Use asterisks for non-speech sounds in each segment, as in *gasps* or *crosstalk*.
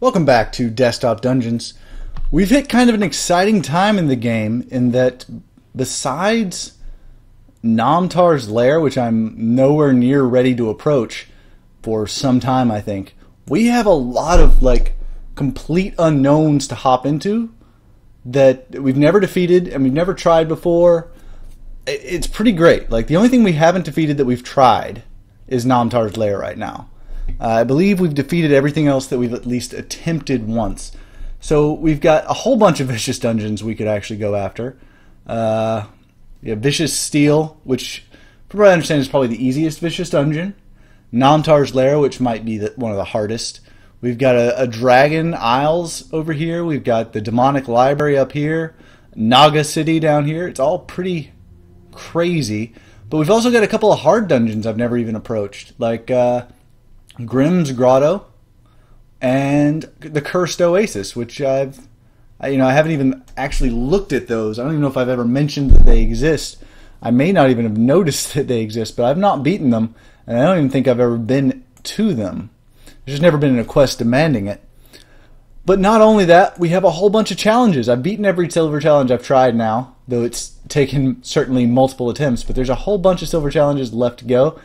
Welcome back to Desktop Dungeons. We've hit kind of an exciting time in the game in that besides Namtar's lair, which I'm nowhere near ready to approach for some time, I think, we have a lot of like complete unknowns to hop into that we've never defeated and we've never tried before. It's pretty great. Like the only thing we haven't defeated that we've tried is Namtar's lair right now. Uh, I believe we've defeated everything else that we've at least attempted once. So we've got a whole bunch of vicious dungeons we could actually go after. Uh, yeah, Vicious Steel, which, from what I understand, is probably the easiest vicious dungeon. Namtar's Lair, which might be the, one of the hardest. We've got a, a, Dragon Isles over here. We've got the Demonic Library up here. Naga City down here. It's all pretty crazy. But we've also got a couple of hard dungeons I've never even approached, like uh, Grimm's Grotto, and the Cursed Oasis, which I've, I, you know, I haven't even actually looked at those. I don't even know if I've ever mentioned that they exist. I may not even have noticed *laughs* that they exist, but I've not beaten them, and I don't even think I've ever been to them. There's just never been a quest demanding it. But not only that, we have a whole bunch of challenges. I've beaten every silver challenge I've tried now, though it's taken certainly multiple attempts, but there's a whole bunch of silver challenges left to go.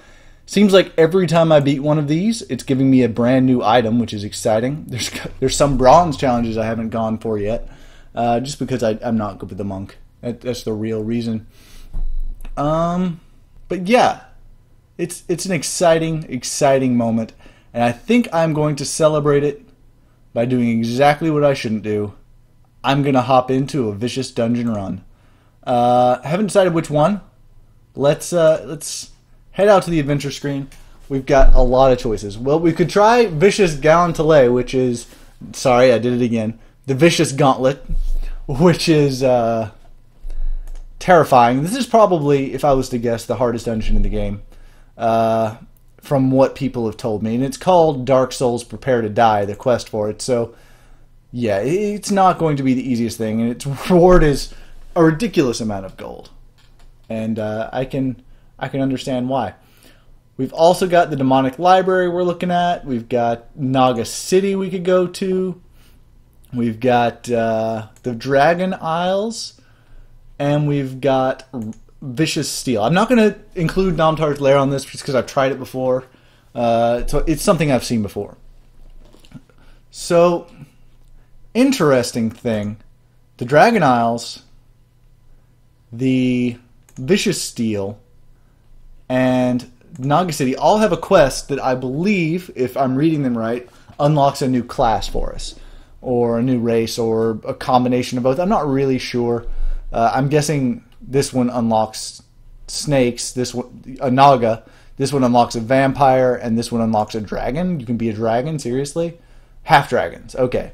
Seems like every time I beat one of these, it's giving me a brand new item, which is exciting. *laughs* There's there's some bronze challenges I haven't gone for yet, uh, just because I, am not good with the monk. That, that's the real reason. Um, but yeah, it's it's an exciting, exciting moment, and I think I'm going to celebrate it by doing exactly what I shouldn't do. I'm gonna hop into a vicious dungeon run. Uh, haven't decided which one. Let's uh, let's head out to the adventure screen. We've got a lot of choices. Well, we could try Vicious Gauntlet, which is sorry, I did it again. The Vicious Gauntlet, which is uh, terrifying. This is probably, if I was to guess, the hardest dungeon in the game, uh, from what people have told me. And it's called Dark Souls Prepare to Die, the quest for it. So, yeah, it's not going to be the easiest thing, and its *laughs* reward is a ridiculous amount of gold. And uh, I can I can understand why. We've also got the demonic library we're looking at. We've got Naga City we could go to. We've got uh, the Dragon Isles, and we've got Vicious Steel. I'm not going to include Namtar's Lair on this just because I've tried it before. Uh, so it's something I've seen before. So, interesting thing the Dragon Isles, the Vicious Steel, and Naga City all have a quest that I believe, if I'm reading them right, unlocks a new class for us, or a new race, or a combination of both. I'm not really sure. Uh, I'm guessing this one unlocks snakes. This one a Naga. This one unlocks a vampire, and this one unlocks a dragon. You can be a dragon, seriously. Half dragons. Okay.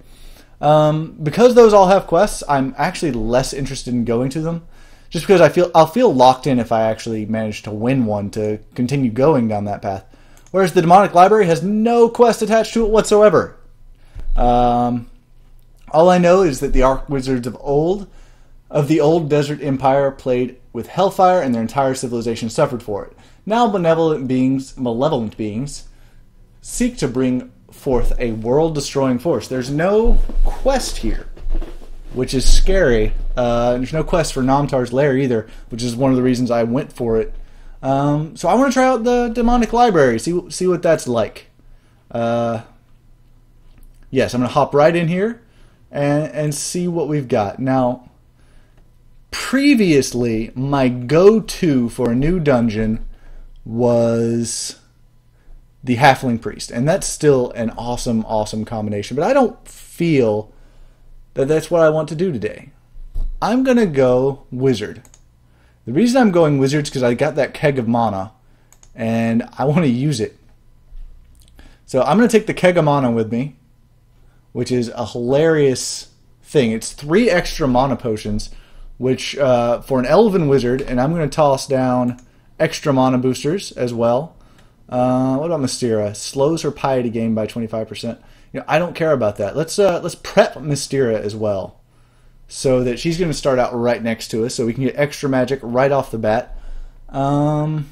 Um, because those all have quests, I'm actually less interested in going to them just because I feel I'll feel locked in if I actually manage to win one to continue going down that path. Whereas the demonic library has no quest attached to it whatsoever. Um, all I know is that the arc wizards of old, of the old desert empire, played with hellfire, and their entire civilization suffered for it. Now, benevolent beings, malevolent beings, seek to bring forth a world-destroying force. There's no quest here which is scary. Uh, there's no quest for Namtar's Lair either, which is one of the reasons I went for it. Um, so I want to try out the demonic library, see see what that's like. Uh, yes, I'm gonna hop right in here and and see what we've got now. Previously, my go-to for a new dungeon was the Halfling Priest, and that's still an awesome, awesome combination. But I don't feel that that's what I want to do today. I'm going to go wizard. The reason I'm going wizard is because I got that keg of mana and I want to use it. So I'm going to take the keg of mana with me, which is a hilarious thing. It's three extra mana potions, which uh, for an elven wizard, and I'm going to toss down extra mana boosters as well. Uh, what about Mystera? Slows her piety gain by 25% you know, I don't care about that. Let's uh, let's prep Mystera as well, so that she's going to start out right next to us, so we can get extra magic right off the bat. Um,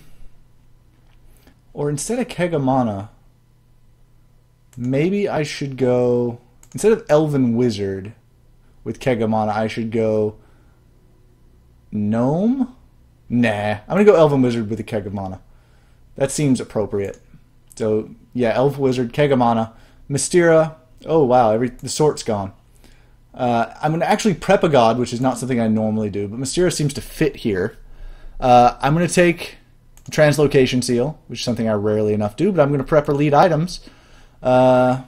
or instead of Kegamana, maybe I should go instead of Elven Wizard with Kegamana, I should go Gnome? Nah, I'm going to go Elven Wizard with the Kegamana. That seems appropriate. So, yeah, Elf Wizard, Kegamana, Mystera. Oh, wow, every the sort's gone. Uh, I'm going to actually prep a god, which is not something I normally do, but Mystera seems to fit here. Uh, I'm going to take Translocation Seal, which is something I rarely enough do, but I'm going to prep lead items uh,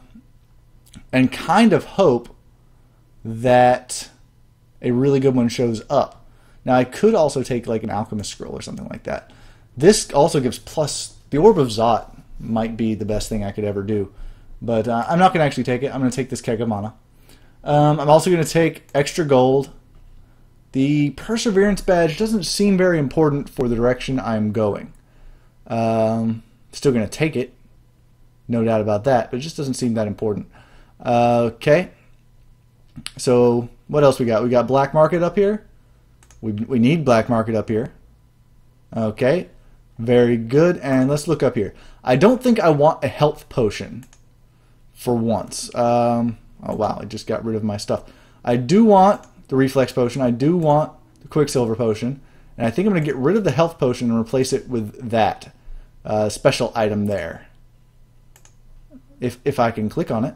and kind of hope that a really good one shows up. Now, I could also take like an Alchemist Scroll or something like that. This also gives plus. The Orb of Zot might be the best thing I could ever do. But uh, I'm not going to actually take it. I'm going to take this Keg of Mana. Um, I'm also going to take extra gold. The Perseverance badge doesn't seem very important for the direction I'm going. Um, still going to take it. No doubt about that. But it just doesn't seem that important. Uh, okay. So what else we got? We got Black Market up here. We, we need Black Market up here. Okay. Very good. And let's look up here. I don't think I want a health potion for once. Um, oh, wow. I just got rid of my stuff. I do want the reflex potion. I do want the quicksilver potion. And I think I'm going to get rid of the health potion and replace it with that uh, special item there. If, if I can click on it.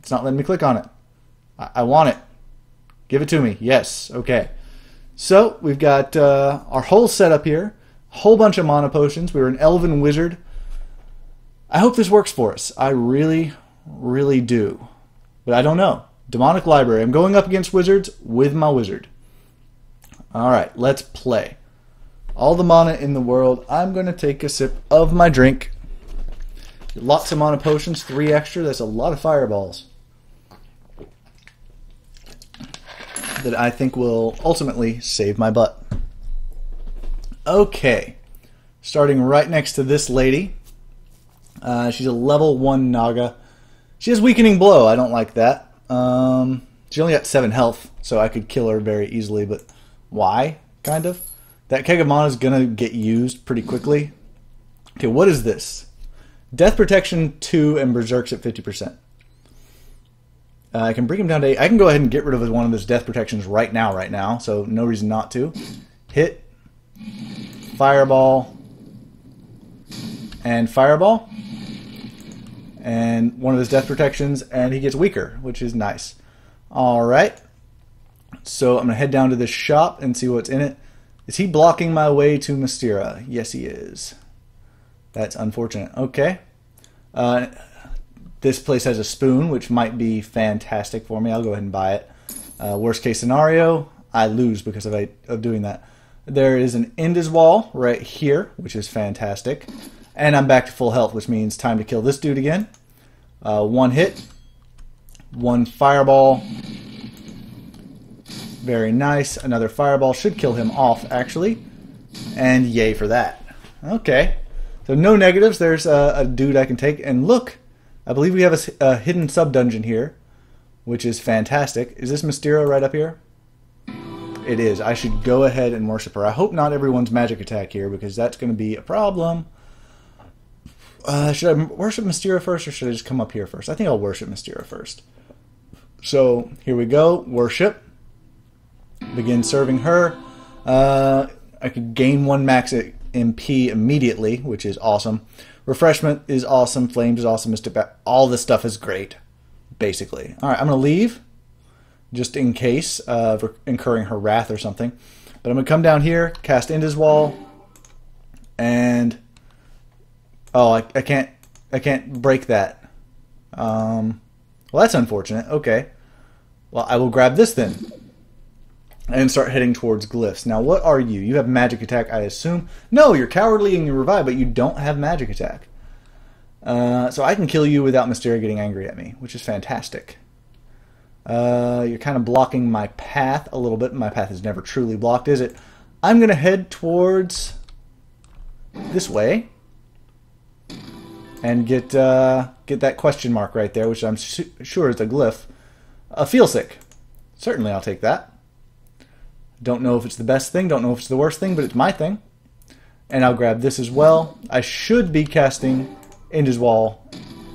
It's not letting me click on it. I, I want it. Give it to me. Yes. Okay. So we've got uh, our whole setup here whole bunch of mana potions. We were an elven wizard. I hope this works for us. I really, really do. But I don't know. Demonic Library. I'm going up against wizards with my wizard. Alright, let's play. All the mana in the world. I'm going to take a sip of my drink. Lots of mana potions, three extra. That's a lot of fireballs. That I think will ultimately save my butt. Okay. Starting right next to this lady. Uh, she's a level 1 Naga. She has Weakening Blow. I don't like that. Um, she only got 7 health, so I could kill her very easily, but why? Kind of. That Keg of Mana is going to get used pretty quickly. Okay, what is this? Death Protection 2 and Berserks at 50%. Uh, I can bring him down to 8. I can go ahead and get rid of one of those death protections right now, right now, so no reason not to. Hit, Fireball, and Fireball. And one of his death protections, and he gets weaker, which is nice. Alright. So I'm going to head down to this shop and see what's in it. Is he blocking my way to Mystera? Yes, he is. That's unfortunate. Okay. Uh, this place has a spoon, which might be fantastic for me. I'll go ahead and buy it. Uh, worst case scenario, I lose because of, of doing that. There is an Endiswal right here, which is fantastic. And I'm back to full health, which means time to kill this dude again. Uh, one hit, one fireball. Very nice. Another fireball should kill him off, actually. And yay for that. Okay. So no negatives. There's a, a dude I can take. And look, I believe we have a, a hidden sub-dungeon here, which is fantastic. Is this Mystera right up here? It is. I should go ahead and worship her. I hope not everyone's magic attack here because that's going to be a problem. Uh, should I worship Mystera first or should I just come up here first? I think I'll worship Mystera first. So here we go. Worship. Begin serving her. Uh, I could gain one max MP immediately, which is awesome. Refreshment is awesome. Flames is awesome. All this stuff is great, basically. All right, I'm going to leave just in case of incurring her wrath or something. But I'm going to come down here, cast Endiswal, and oh, I, I can't I can't break that. Um, well, that's unfortunate. Okay. Well, I will grab this then and start heading towards glyphs. Now, what are you? You have magic attack, I assume. No, you're cowardly and you revive, but you don't have magic attack. Uh, so I can kill you without Mystera getting angry at me, which is fantastic. Uh, you're kind of blocking my path a little bit. My path is never truly blocked, is it? I'm going to head towards this way and get uh, get that question mark right there, which I'm su sure is a glyph. Apheelsik. Certainly, I'll take that. Don't know if it's the best thing. Don't know if it's the worst thing, but it's my thing. And I'll grab this as well. I should be casting Endiswal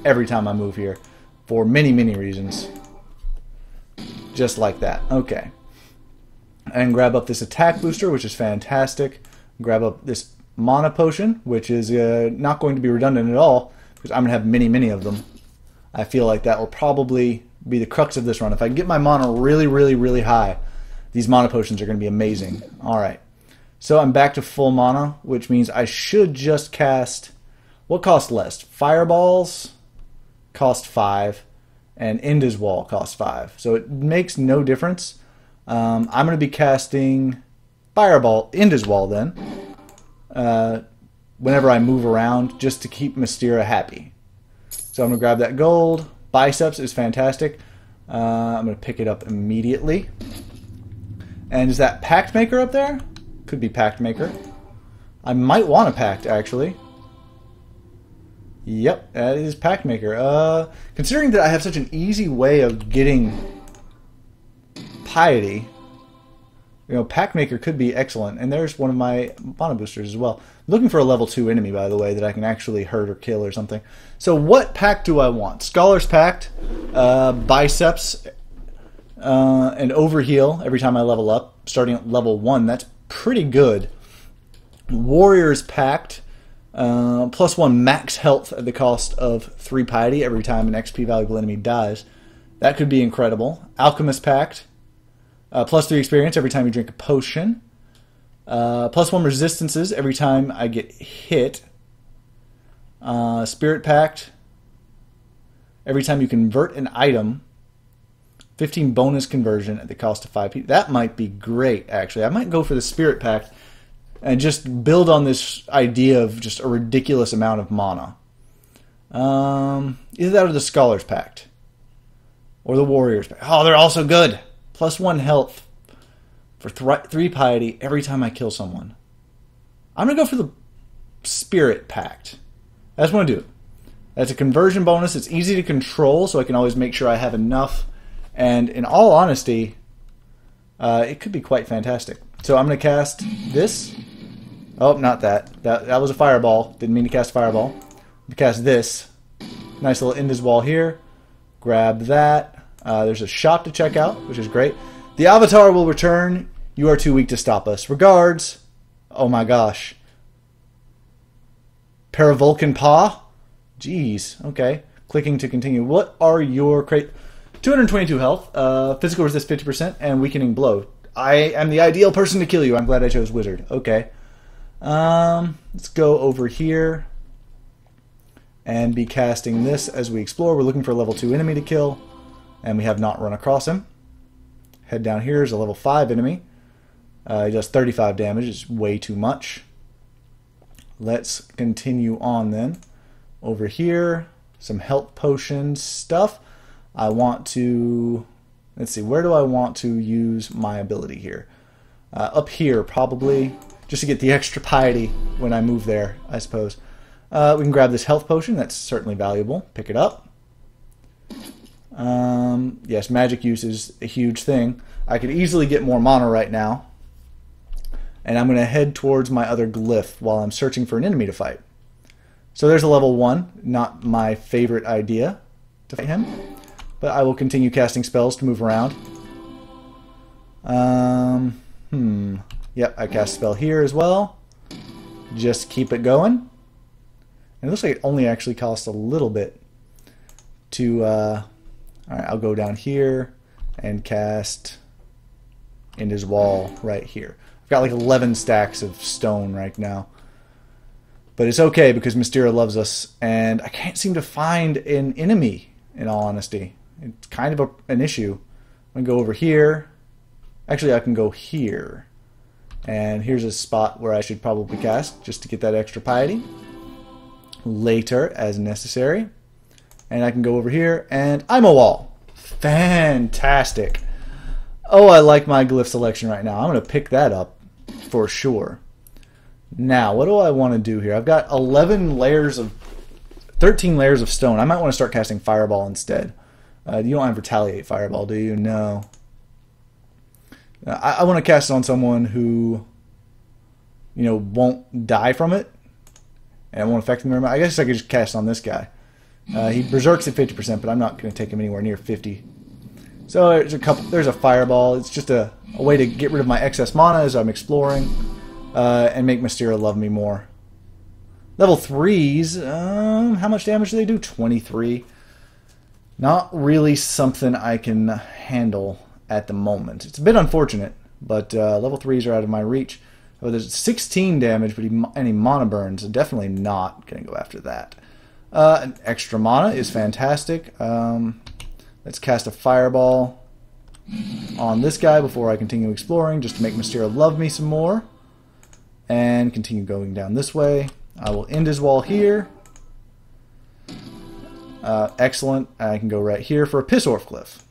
every time I move here for many, many reasons. Just like that. Okay. And grab up this attack booster, which is fantastic. Grab up this mana potion, which is uh, not going to be redundant at all, because I'm going to have many, many of them. I feel like that will probably be the crux of this run. If I get my mana really, really, really high, these mana potions are going to be amazing. All right. So I'm back to full mana, which means I should just cast... What cost less? Fireballs cost 5, and Endiswal cost 5. So it makes no difference. Um, I'm going to be casting Fireball, Endiswal then, uh, whenever I move around, just to keep Mystera happy. So I'm going to grab that gold. Bysseps is fantastic. Uh, I'm going to pick it up immediately. And is that Pact Maker up there? Could be Pact Maker. I might want a Pact, actually. Yep, that is Pact Maker. Uh, considering that I have such an easy way of getting Piety, you know, Pact Maker could be excellent. And there's one of my mana boosters as well. Looking for a level 2 enemy, by the way, that I can actually hurt or kill or something. So what pack do I want? Scholar's Pact, uh, Bysseps, uh, and Overheal every time I level up, starting at level 1. That's pretty good. Warrior's Pact, uh, plus 1 max health at the cost of 3 piety every time an XP valuable enemy dies. That could be incredible. Alchemist Pact, uh, plus 3 experience every time you drink a potion. Uh, plus 1 resistances every time I get hit. Uh, Spirit Pact, every time you convert an item 15 bonus conversion at the cost of 5 P. That might be great, actually. I might go for the Spirit Pact and just build on this idea of just a ridiculous amount of mana. Um, either that or the Scholar's Pact. Or the Warrior's Pact. Oh, they're also good. Plus 1 health for th- 3 piety every time I kill someone. I'm to go for the Spirit Pact. That's what I do. That's a conversion bonus. It's easy to control, so I can always make sure I have enough and in all honesty, uh, it could be quite fantastic. So I'm to cast this. Oh, not that. That that was a fireball. Didn't mean to cast fireball. Cast this. Nice little Endiswal here. Grab that. Uh, there's a shop to check out, which is great. The avatar will return. You are too weak to stop us. Regards. Oh my gosh. Paravulcan Paw? Jeez. Okay. Clicking to continue. What are your crate? 222 health, uh, physical resist 50%, and weakening blow. I am the ideal person to kill you. I'm glad I chose wizard. Okay. Um, let's go over here and be casting this as we explore. We're looking for a level 2 enemy to kill, and we have not run across him. Head down here is a level 5 enemy. Uh, he does 35 damage. It's way too much. Let's continue on then. Over here, some health potions stuff. I want to, let's see, where do I want to use my ability here? Uh, up here, probably, just to get the *laughs* extra piety when I move there, I suppose. Uh, we can grab this health potion, that's certainly valuable. Pick it up. Um, yes, magic use is a huge thing. I could easily get more mana right now. And I'm going to head towards my other glyph while I'm searching for an enemy to fight. So there's a level 1, not my favorite idea to fight him. But I will continue casting spells to move around. Um, hmm. Yep, I cast a spell here as well. Just keep it going. And it looks like it only actually costs a little bit to... Uh, Alright, I'll go down here and cast Endiswal right here. I've got like 11 stacks of stone right now. But it's okay because Mystera loves us, and I can't seem to find an enemy, in all honesty. It's kind of a, an issue. I'm going to go over here. Actually, I can go here. And here's a spot where I should probably cast just to get that extra piety. Later, as necessary. And I can go over here, and I'm a wall. Fantastic. Oh, I like my glyph selection right now. I'm going to pick that up for sure. Now, what do I want to do here? I've got 11 layers of... 13 layers of stone. I might want to start casting Fireball instead. Uh, you don't have Retaliate Fireball, do you? No. Uh, I, I want to cast it on someone who, you know, won't die from it and won't affect them very much. I guess I could just cast on this guy. Uh, he berserks at 50%, but I'm not going to take him anywhere near 50. So there's a couple. There's a fireball. It's just a, a way to get rid of my excess mana as I'm exploring, uh, and make Mysteria love me more. Level threes. Um, how much damage do they do? Twenty-three. Not really something I can handle at the moment. It's a bit unfortunate, but uh, level threes are out of my reach. Oh, there's 16 damage, but he, any mana burns. Definitely not going to go after that. Uh, an extra mana is fantastic. Um, let's cast a fireball on this guy before I continue exploring, just to make Mysteria love me some more. And continue going down this way. I will end his wall here. Uh, excellent. I can go right here for a Pisorf Glyph.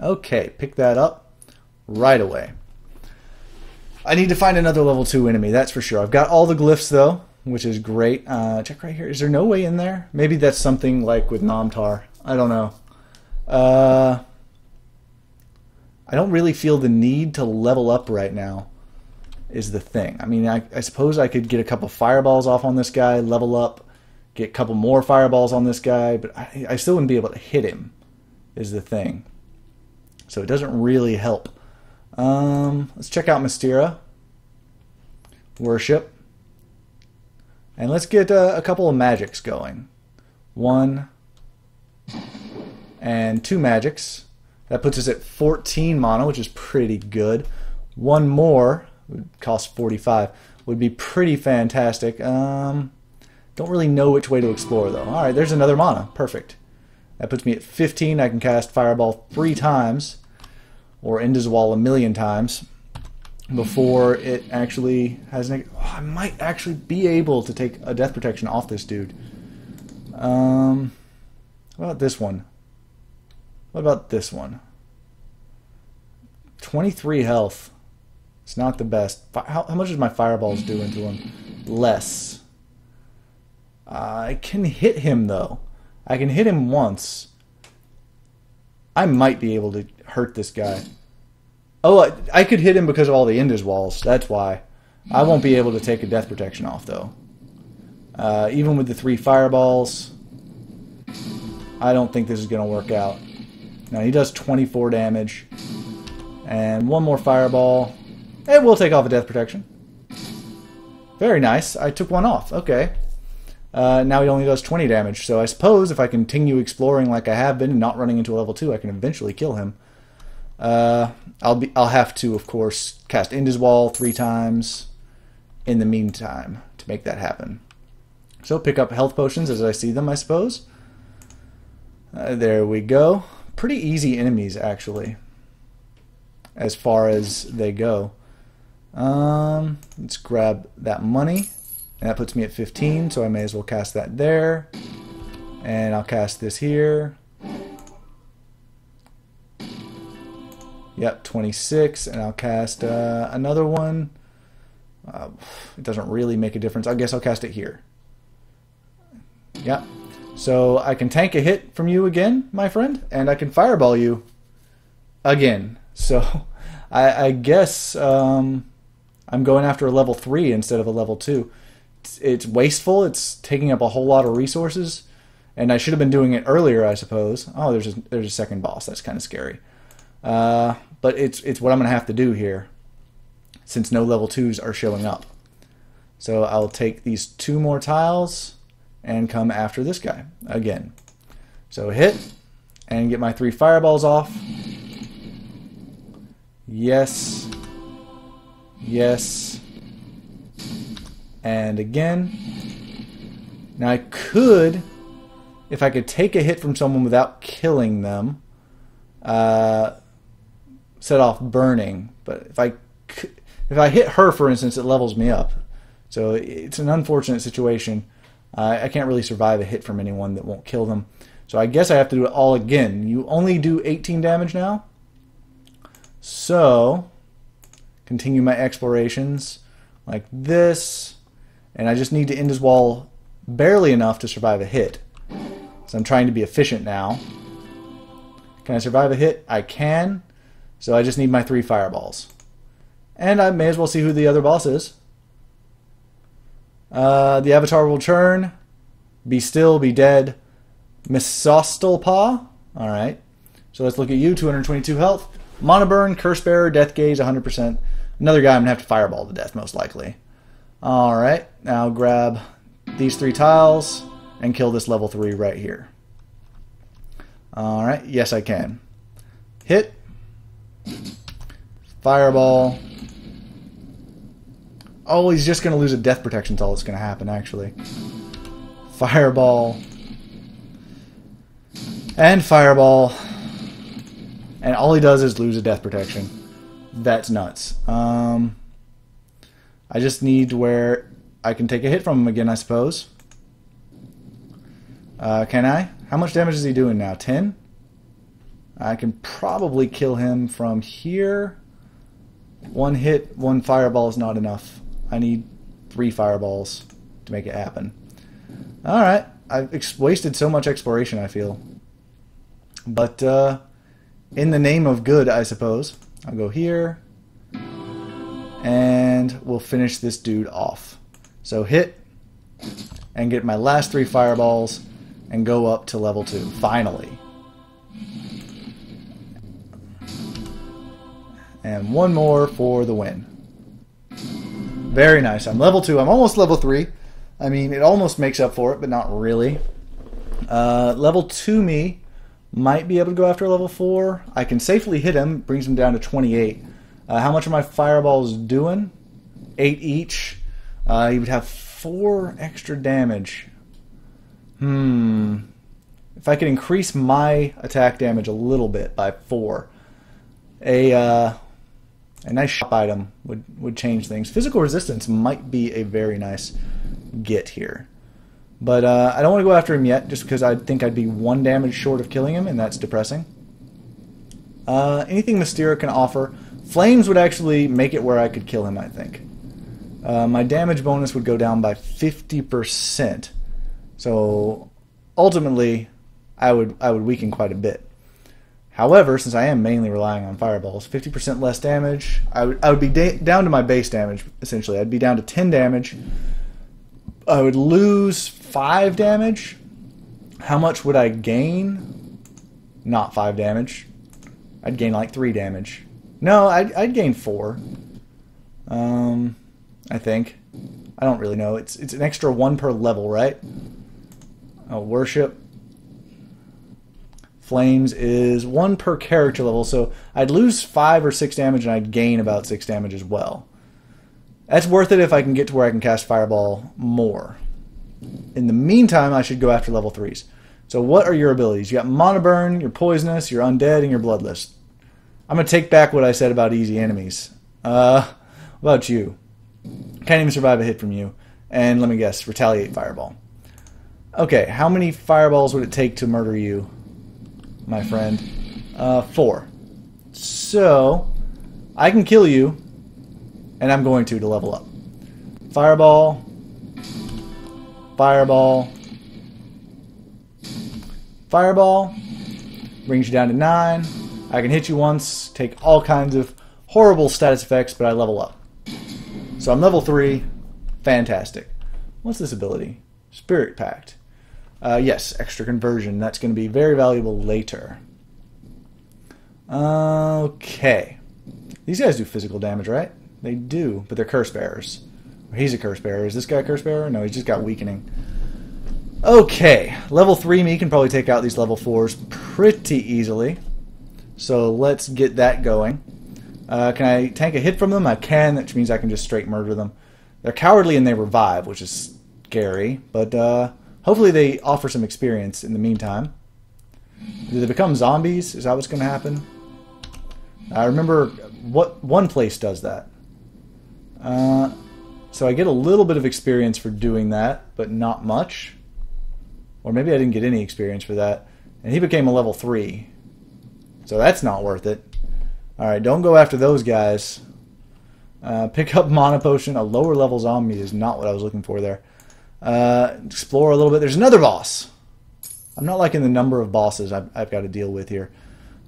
Okay, pick that up right away. I need to find another level 2 enemy, that's for sure. I've got all the glyphs, though, which is great. Uh, check right here. Is there no way in there? Maybe that's something like with Namtar. I don't know. Uh, I don't really feel the need to level up right now, is the thing. I mean, I, I suppose I could get a couple fireballs off on this guy, level up, get a couple more fireballs on this guy, but I, I still wouldn't be able to hit him, is the thing. So it doesn't really help. Um, let's check out Mysteria. Worship. And let's get uh, a couple of magics going. One and two magics. That puts us at 14 mana, which is pretty good. One more would cost 45. Would be pretty fantastic. Um, don't really know which way to explore though. All right, there's another mana. Perfect. That puts me at 15. I can cast Fireball three times, or Endiswal a million times, before it actually has an. Oh, I might actually be able to take a Death Protection off this dude. Um, what about this one? What about this one? 23 health. It's not the best. How, how much does my fireballs do into him? Less. I can hit him though. I can hit him once. I might be able to hurt this guy. Oh, I, I could hit him because of all the Endiswals. That's why. I won't be able to take a death protection off though. Uh, even with the three fireballs, I don't think this is going to work out. Now he does 24 damage. And one more fireball. And we'll take off a death protection. Very nice. I took one off. Okay. Uh, now he only does 20 damage. So I suppose if I continue exploring like I have been and not running into a level 2, I can eventually kill him. Uh, I'll be I'll have to, of course, cast Endiswal three times in the meantime to make that happen. So pick up health potions as I see them, I suppose. Uh, there we go. Pretty easy enemies, actually, as far as they go. Um, let's grab that money. And that puts me at 15, so I may as well cast that there. And I'll cast this here. Yep, 26, and I'll cast uh, another one. Uh, it doesn't really make a difference. I guess I'll cast it here. Yep. So I can tank a hit from you again, my friend, and I can fireball you again. So *laughs* I, I guess um, I'm going after a level 3 instead of a level 2. It's, wasteful, it's taking up a whole lot of resources, and I should have been doing it earlier, I suppose. Oh, there's a, there's a second boss. That's kind of scary. Uh, but it's it's what I'm going to have to do here since no level 2s are showing up. So I'll take these two more tiles and come after this guy again. So hit and get my three fireballs off. Yes. Yes. And again. Now I could, if I could take a hit from someone without killing them, uh, set off burning. But if I if I hit her, for instance, it levels me up. So it's an unfortunate situation. I can't really survive a hit from anyone that won't kill them. So I guess I have to do it all again. You only do 18 damage now. So continue my explorations like this. And I just need to end his wall barely enough to survive a hit. So I'm trying to be efficient now. Can I survive a hit? I can. So I just need my three fireballs. And I may as well see who the other boss is. Uh, the avatar will turn. Be still, be dead. Misostelpa. Alright. So let's look at you, 222 health. Manaburn, Curse Bearer, Death Gaze, 100%. Another guy I'm going to have to fireball to death, most likely. Alright, now grab these three tiles and kill this level 3 right here. Alright, yes I can. Hit. Fireball. Oh, he's just going to lose a death protection until it's going to happen, actually. Fireball. And Fireball. And all he does is lose a death protection. That's nuts. Um, I just need where I can take a hit from him again, I suppose. Uh, can I? How much damage is he doing now? 10? I can probably kill him from here. One hit, one fireball is not enough. I need three fireballs to make it happen. Alright. I've wasted so much exploration, I feel. But, uh, in the name of good, I suppose, I'll go here. And we'll finish this dude off. So hit and get my last three fireballs and go up to level 2, finally. And one more for the win. Very nice. I'm level 2. I'm almost level 3. I mean, it almost makes up for it, but not really. Uh, level 2 me might be able to go after level 4. I can safely hit him, brings him down to 28. Uh, how much are my fireballs doing? 8 each. Uh, he would have 4 extra damage. Hmm. If I could increase my attack damage a little bit by 4, a uh, a nice shop item would, would change things. Physical resistance might be a very nice get here. But uh, I don't want to go after him yet, just because I think I'd be one damage short of killing him, and that's depressing. Uh, anything Mysteria can offer. Flames would actually make it where I could kill him, I think. Uh, my damage bonus would go down by 50%. So ultimately, I would I would weaken quite a bit. However, since I am mainly relying on fireballs, 50% less damage. I would I would be da- down to my base damage essentially. I'd be down to 10 damage. I would lose 5 damage. How much would I gain? Not 5 damage. I'd gain like 3 damage. No, I'd, I'd gain 4. Um, I think. I don't really know. It's it's an extra 1 per level, right? Oh, worship. Flames is one per character level, so I'd lose five or six damage and I'd gain about six damage as well. That's worth it if I can get to where I can cast Fireball more. In the meantime, I should go after level threes. So, what are your abilities? You got Mana Burn, you're Poisonous, you're Undead, and you're Bloodless. I'm going to take back what I said about easy enemies. Uh, about you? Can't even survive a hit from you. And let me guess, Retaliate Fireball. Okay, how many fireballs would it take to murder you? My friend. Uh, four. So, I can kill you, and I'm going to to level up. Fireball. Fireball. Fireball. Brings you down to nine. I can hit you once, take all kinds of horrible status effects, but I level up. So I'm level three. Fantastic. What's this ability? Spirit Pact. Uh, yes, extra conversion. That's going to be very valuable later. Okay. These guys do physical damage, right? They do, but they're curse bearers. He's a curse bearer. Is this guy a curse bearer? No, he's just got weakening. Okay, level 3 me can probably take out these level 4s pretty easily. So let's get that going. Uh, can I tank a hit from them? I can, which means I can just straight murder them. They're cowardly and they revive, which is scary, but uh, Hopefully, they offer some experience in the meantime. Do they become zombies? Is that what's going to happen? I remember what one place does that. Uh, so I get a little bit of experience for doing that, but not much. Or maybe I didn't get any experience for that. And he became a level 3. So that's not worth it. Alright, don't go after those guys. Uh, pick up *laughs* Mana Potion. A lower level zombie is not what I was looking for there. Uh, explore a little bit. There's another boss. I'm not liking the number of bosses I've, I've got to deal with here.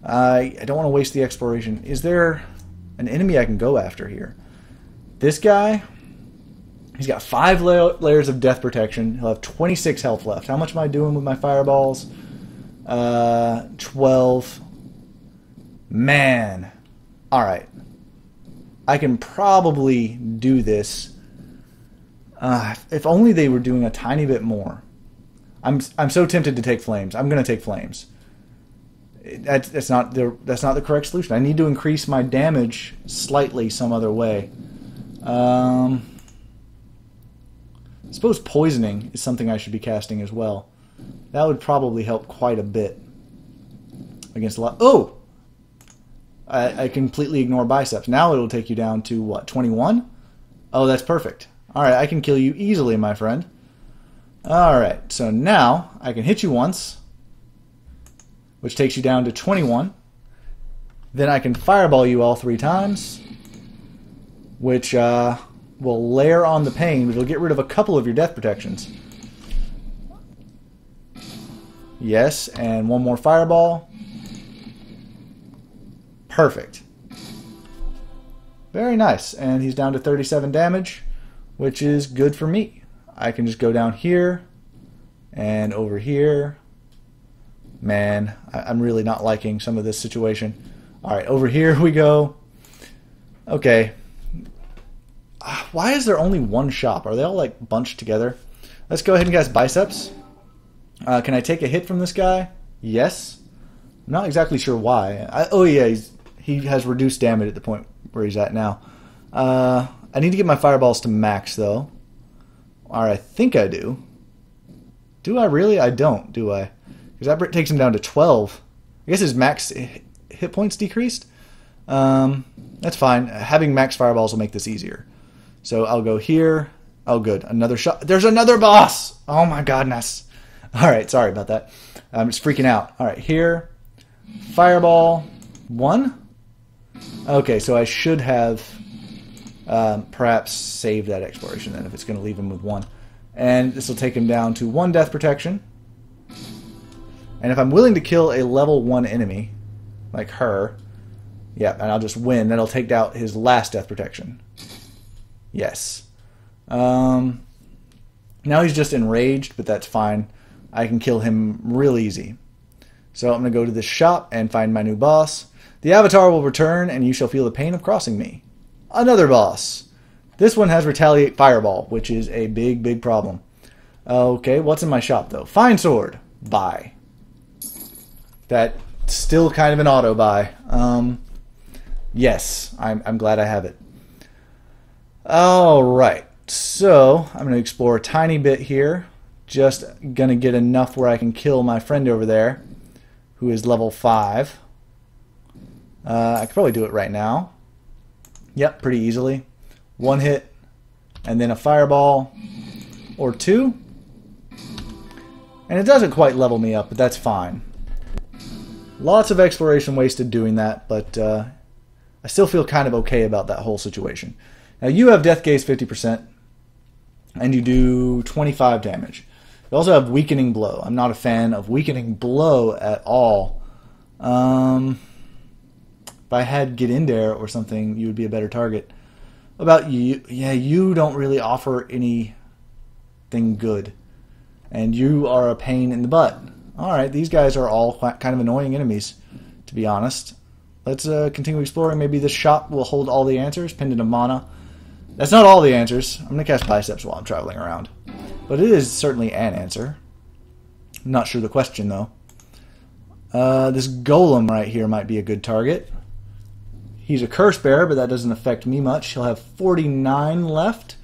I, I don't want to waste the exploration. Is there an enemy I can go after here? This guy, he's got five la layers of death protection. He'll have 26 health left. How much am I doing with my fireballs? Uh, 12. Man. Alright. I can probably do this. Uh, if only they were doing a tiny bit more. I'm I'm so tempted to take flames. I'm going to take flames. That's, that's not the that's not the correct solution. I need to increase my damage slightly some other way. Um, I suppose poisoning is something I should be casting as well. That would probably help quite a bit against a lot. Oh, I, I completely ignore Bysseps. Now it'll take you down to what 21. Oh, that's perfect. All right, I can kill you easily, my friend. All right, so now I can hit you once which takes you down to 21. Then I can fireball you all three times, which uh, will layer on the pain, which will get rid of a couple of your death protections. Yes, and one more fireball. Perfect. Very nice. And he's down to 37 damage, which is good for me. I can just go down here and over here man, I, am really not liking some of this situation. All right, over here we go. Okay. Uh, why is there only one shop? Are they all like bunched together? Let's go ahead and cast Bysseps. Uh, can I take a hit from this guy? Yes. I'm not exactly sure why. I, oh yeah, he has reduced damage at the point where he's at now. Uh, I need to get my fireballs to max though. Or I think I do. Do I really? I don't, do I? because that takes him down to 12. I guess his max hit points decreased. Um, that's fine. Having max fireballs will make this easier. So I'll go here. Oh, good. Another shot. There's another boss. Oh my godness. *laughs* All right. Sorry about that. I'm just freaking out. All right. Here. Fireball. One. Okay. So I should have um, perhaps save that exploration then if it's going to leave him with one. And this will take him down to one death protection. And if I'm willing to kill a level 1 enemy, like her, yeah, and I'll just win, then I'll take out his last death protection. Yes. Um, now he's just enraged, but that's fine. I can kill him real easy. So I'm going to go to this shop and find my new boss. The avatar will return, and you shall feel the pain of crossing me. Another boss. This one has Retaliate Fireball, which is a big, big problem. Okay, what's in my shop, though? Fine Sword. Buy that still kind of an auto buy. Um, yes, I'm, I'm glad I have it. All right, so I'm going to explore a tiny bit here. Just going to get enough where I can kill my friend over there, who is level 5. Uh, I could probably do it right now. Yep, pretty easily. One hit, and then a fireball or two. And it doesn't quite level me up, but that's fine. Lots of exploration wasted doing that, but uh, I still feel kind of okay about that whole situation. Now you have Death Gaze 50%, and you do 25 damage. You also have Weakening Blow. I'm not a fan of Weakening Blow at all. Um, if I had Getindare or something, you would be a better target. About you, yeah, you don't really offer anything good, and you are a pain in the butt. All right, these guys are all kind of annoying enemies, to be honest. Let's uh, continue exploring. Maybe this shop will hold all the answers. Pendant of Mana. That's not all the answers. I'm to cast Bysseps while I'm traveling around. But it is certainly an answer. I'm not sure the question, though. Uh, this Golem right here might be a good target. He's a Curse Bearer, but that doesn't affect me much. He'll have 49 left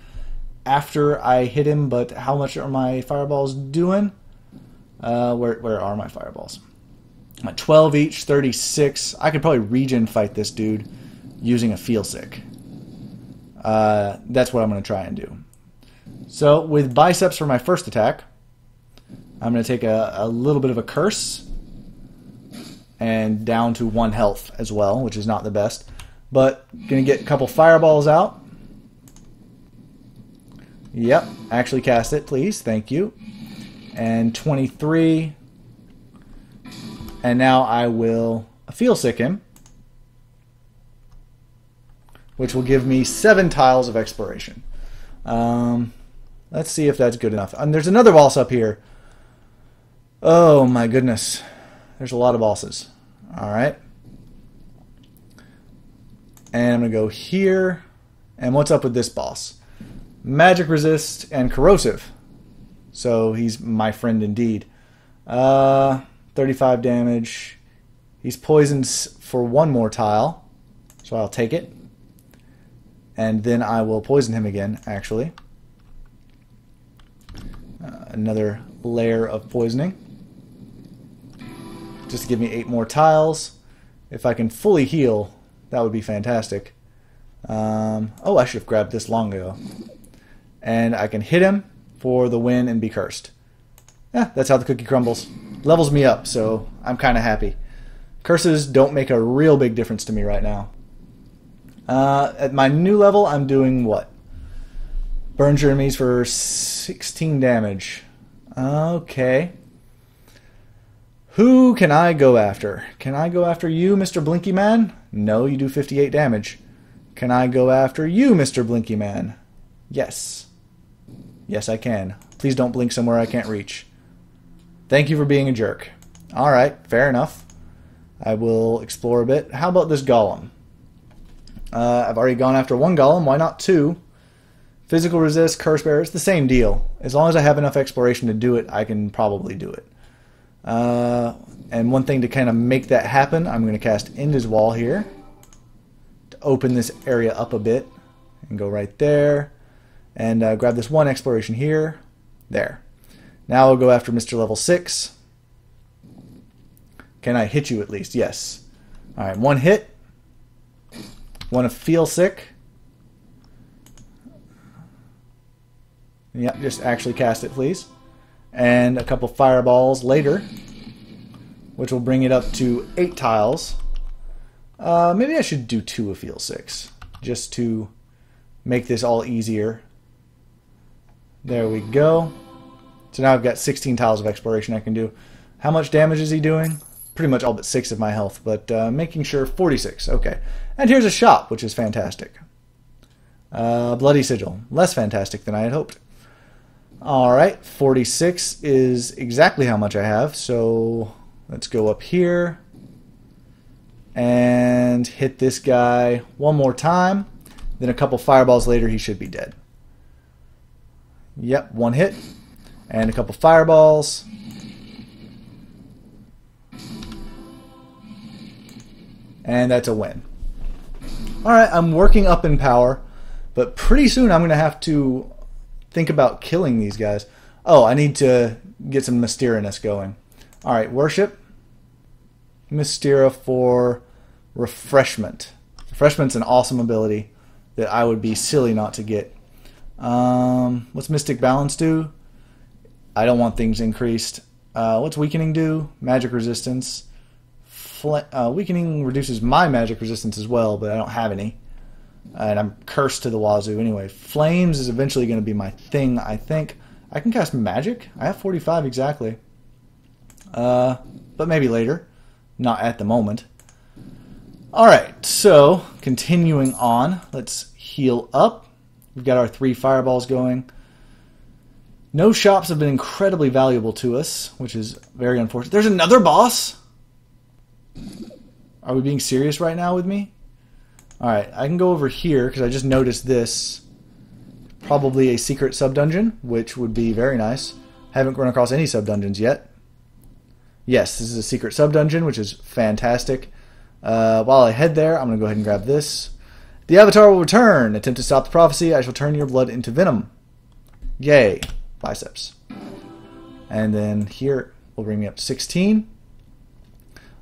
after I hit him, but how much are my fireballs doing? Uh, where, where are my fireballs? Uh, 12 each, 36. I could probably regen fight this dude using a feel sick. Uh, that's what I'm going to try and do. So with Bysseps for my first attack, I'm going to take a, a little bit of a curse and down to one health as well, which is not the best. But going to get a couple fireballs out. Yep, actually cast it, please. Thank you and 23. And now I will feel sick him, which will give me seven tiles of exploration. Um, let's see if that's good enough. And there's another boss up here. Oh my goodness. There's a lot of bosses. All right. And I'm going to go here. And what's up with this boss? Magic resist and corrosive. So he's my friend indeed. Uh, 35 damage. He's poisoned for one more tile. So I'll take it. And then I will poison him again, actually. Uh, another layer of poisoning. Just to give me eight more tiles. If I can fully heal, that would be fantastic. Um, oh, I should have grabbed this long ago. And I can hit him for the win and be cursed. Yeah, that's how the cookie crumbles. Levels me up, so I'm kind of happy. Curses don't make a real big difference to me right now. Uh, at my new level, I'm doing what? Burns your enemies for 16 damage. Okay. Who can I go after? Can I go after you, Mr. Blinky Man? No, you do 58 damage. Can I go after you, Mr. Blinky Man? Yes. Yes, I can. Please don't blink somewhere I can't reach. Thank you for being a jerk. Alright, fair enough. I will explore a bit. How about this golem? Uh, I've already gone after one golem. Why not two? Physical resist, curse bearer, it's the same deal. As long as I have enough exploration to do it, I can probably do it. Uh, and one thing to kind of make that happen, I'm going to cast Endiswal here to open this area up a bit and go right there. And uh, grab this one exploration here. There. Now I'll go after Mr. Level 6. Can I hit you at least? Yes. Alright, one hit. Want to Apheelsik? Yep, just actually cast it, please. And a couple fireballs later, which will bring it up to eight tiles. Uh, maybe I should do two of Apheelsik, just to make this all easier. There we go. So now I've got 16 tiles of exploration I can do. How much damage is he doing? Pretty much all but 6 of my health, but uh, making sure 46. Okay. And here's a shop, which is fantastic. Uh, Bloody Sigil. Less fantastic than I had hoped. Alright, 46 is exactly how much I have, so let's go up here and hit this guy one more time. Then a couple fireballs later, he should be dead. Yep, one hit. And a couple fireballs. And that's a win. Alright, I'm working up in power, but pretty soon I'm going to have to think about killing these guys. Oh, I need to get some Mysteeriness going. All right, worship. Mystera for refreshment. Refreshment's an awesome ability that I would be silly not to get. Um, what's Mystic Balance do? I don't want things increased. Uh, what's Weakening do? Magic Resistance. Uh, weakening reduces my magic resistance as well, but I don't have any and I'm cursed to the wazoo anyway. Flames is eventually going to be my thing, I think. I can cast magic. I have 45 exactly. Uh, but maybe later. Not at the moment. Alright, so continuing on, let's heal up. We've got our three fireballs going. No shops have been incredibly valuable to us, which is very unfortunate. There's another boss? Are we being serious right now with me? Alright, I can go over here because I just noticed this. Probably a secret sub-dungeon, which would be very nice. Haven't run across any sub-dungeons yet. Yes, this is a secret sub-dungeon, which is fantastic. Uh, while I head there, I'm going to go ahead and grab this. The Avatar will return. Attempt to stop the prophecy. I shall turn your blood into venom. Yay. Bysseps. And then here will bring me up to 16.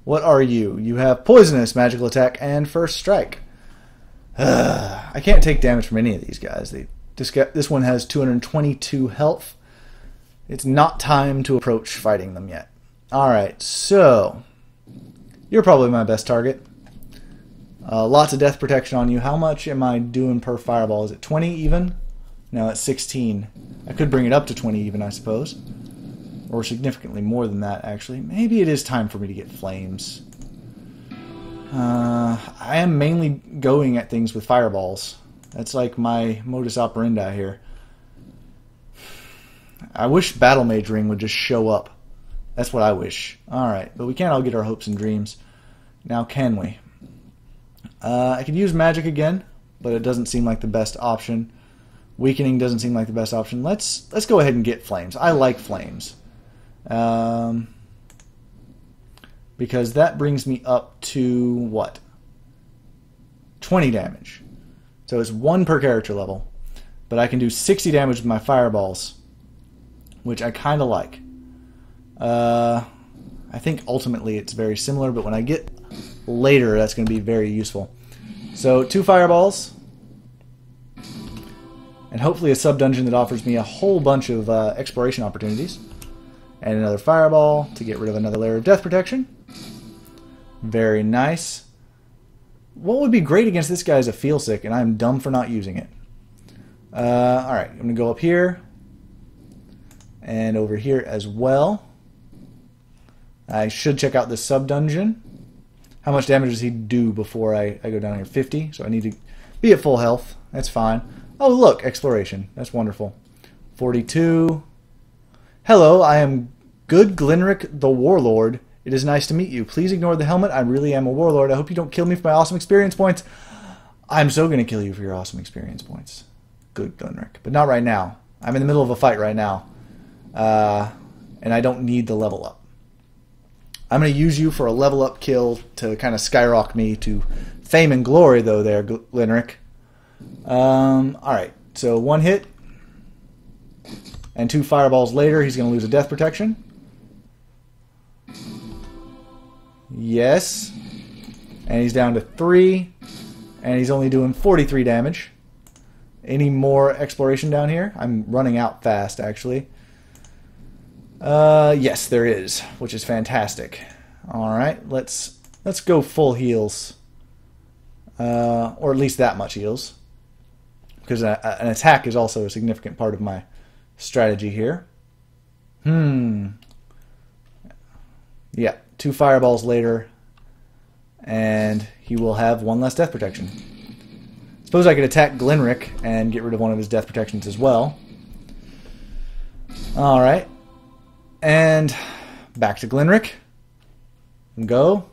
What are you? You have poisonous, magical attack, and first strike. *sighs* I can't take damage from any of these guys. They, this one has 222 health. It's not time to approach fighting them yet. Alright, so you're probably my best target. Uh, lots of death protection on you. How much am I doing per fireball? Is it 20 even? No, it's 16. I could bring it up to 20 even, I suppose. Or significantly more than that, actually. Maybe it is time for me to get flames. Uh, I am mainly going at things with fireballs. That's like my modus operandi here. I wish Battle Mage Ring would just show up. That's what I wish. Alright, but we can't all get our hopes and dreams. Now can we? Uh, I could use magic again, but it doesn't seem like the best option. Weakening doesn't seem like the best option. Let's let's go ahead and get flames. I like flames. Um, because that brings me up to what? 20 damage. So it's one per character level. But I can do 60 damage with my fireballs, which I kind of like. Uh, I think ultimately it's very similar, but when I get later, that's going to be very useful. So two fireballs, and hopefully a sub dungeon that offers me a whole bunch of uh, exploration opportunities, and another fireball to get rid of another layer of death protection. Very nice. What would be great against this guy is a Apheelsik, and I'm dumb for not using it. Uh, all right, I'm gonna go up here and over here as well. I should check out this sub dungeon. How much damage does he do before I, I go down here? 50. So I need to be at full health. That's fine. Oh, look, exploration. That's wonderful. 42. Hello, I am Good Glinrick the Warlord. It is nice to meet you. Please ignore the helmet. I really am a warlord. I hope you don't kill me for my awesome experience points. I'm so going to kill you for your awesome experience points. Good Glinrick. But not right now. I'm in the middle of a fight right now. Uh, and I don't need the level up. I'm going to use you for a level up kill to kind of skyrocket me to fame and glory, though, there, Glinrick. Um, Alright, so one hit. And two fireballs later, he's going to lose a death protection. Yes. And he's down to three. And he's only doing 43 damage. Any more exploration down here? I'm running out fast, actually. Uh, yes, there is, which is fantastic. All right, let's let's go full heals, uh, or at least that much heals, because a, an attack is also a significant part of my strategy here. Hmm. Yeah, two fireballs later, and he will have one less death protection. Suppose I could attack Glinrick and get rid of one of his death protections as well. Alright. And back to Glinrick. Go.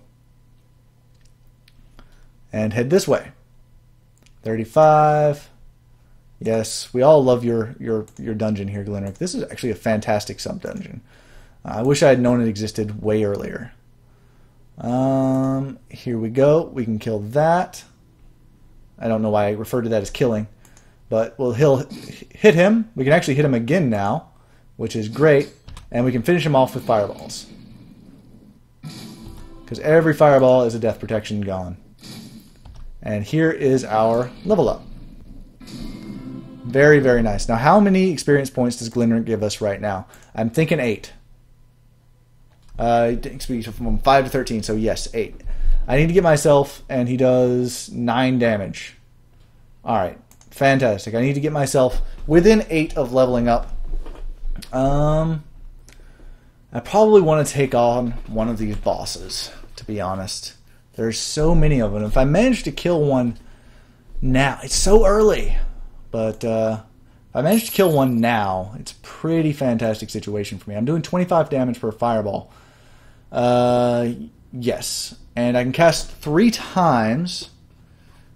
And head this way. 35. Yes, we all love your, your, your dungeon here, Glenrick. This is actually a fantastic sub-dungeon. I wish I had known it existed way earlier. Um, here we go. We can kill that. I don't know why I refer to that as killing, but well, he'll hit him. We can actually hit him again now, which is great, and we can finish him off with fireballs. Because every fireball is a death protection gone. And here is our level up. Very, very nice. Now, how many experience points does Glinrick give us right now? I'm thinking eight. Uh, from 5 to 13, so yes, 8. I need to get myself, and he does 9 damage. Alright, fantastic. I need to get myself within 8 of leveling up. Um, I probably want to take on one of these bosses, to be honest. There's so many of them. If I manage to kill one now, it's so early, but uh, if I manage to kill one now, it's a pretty fantastic situation for me. I'm doing 25 damage per fireball. Uh, yes. And I can cast three times.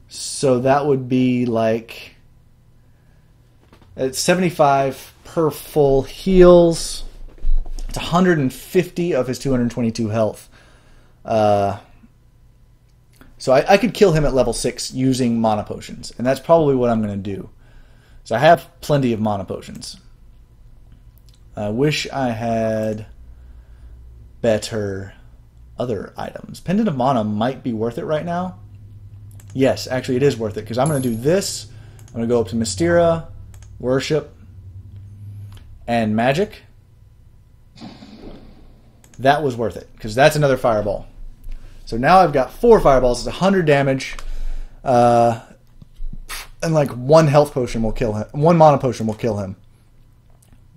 So that would be like. It's 75 per full heals. It's 150 of his 222 health. Uh, so I, I, could kill him at level 6 using mana potions. And that's probably what I'm going to do. So I have plenty of mana potions. I wish I had better other items. Pendant of Mana might be worth it right now. Yes, actually it is worth it because I'm going to do this. I'm going to go up to Mystera, Worship, and Magic. That was worth it because that's another Fireball. So now I've got four Fireballs. It's 100 damage. Uh, and like one health potion will kill him. One mana potion will kill him.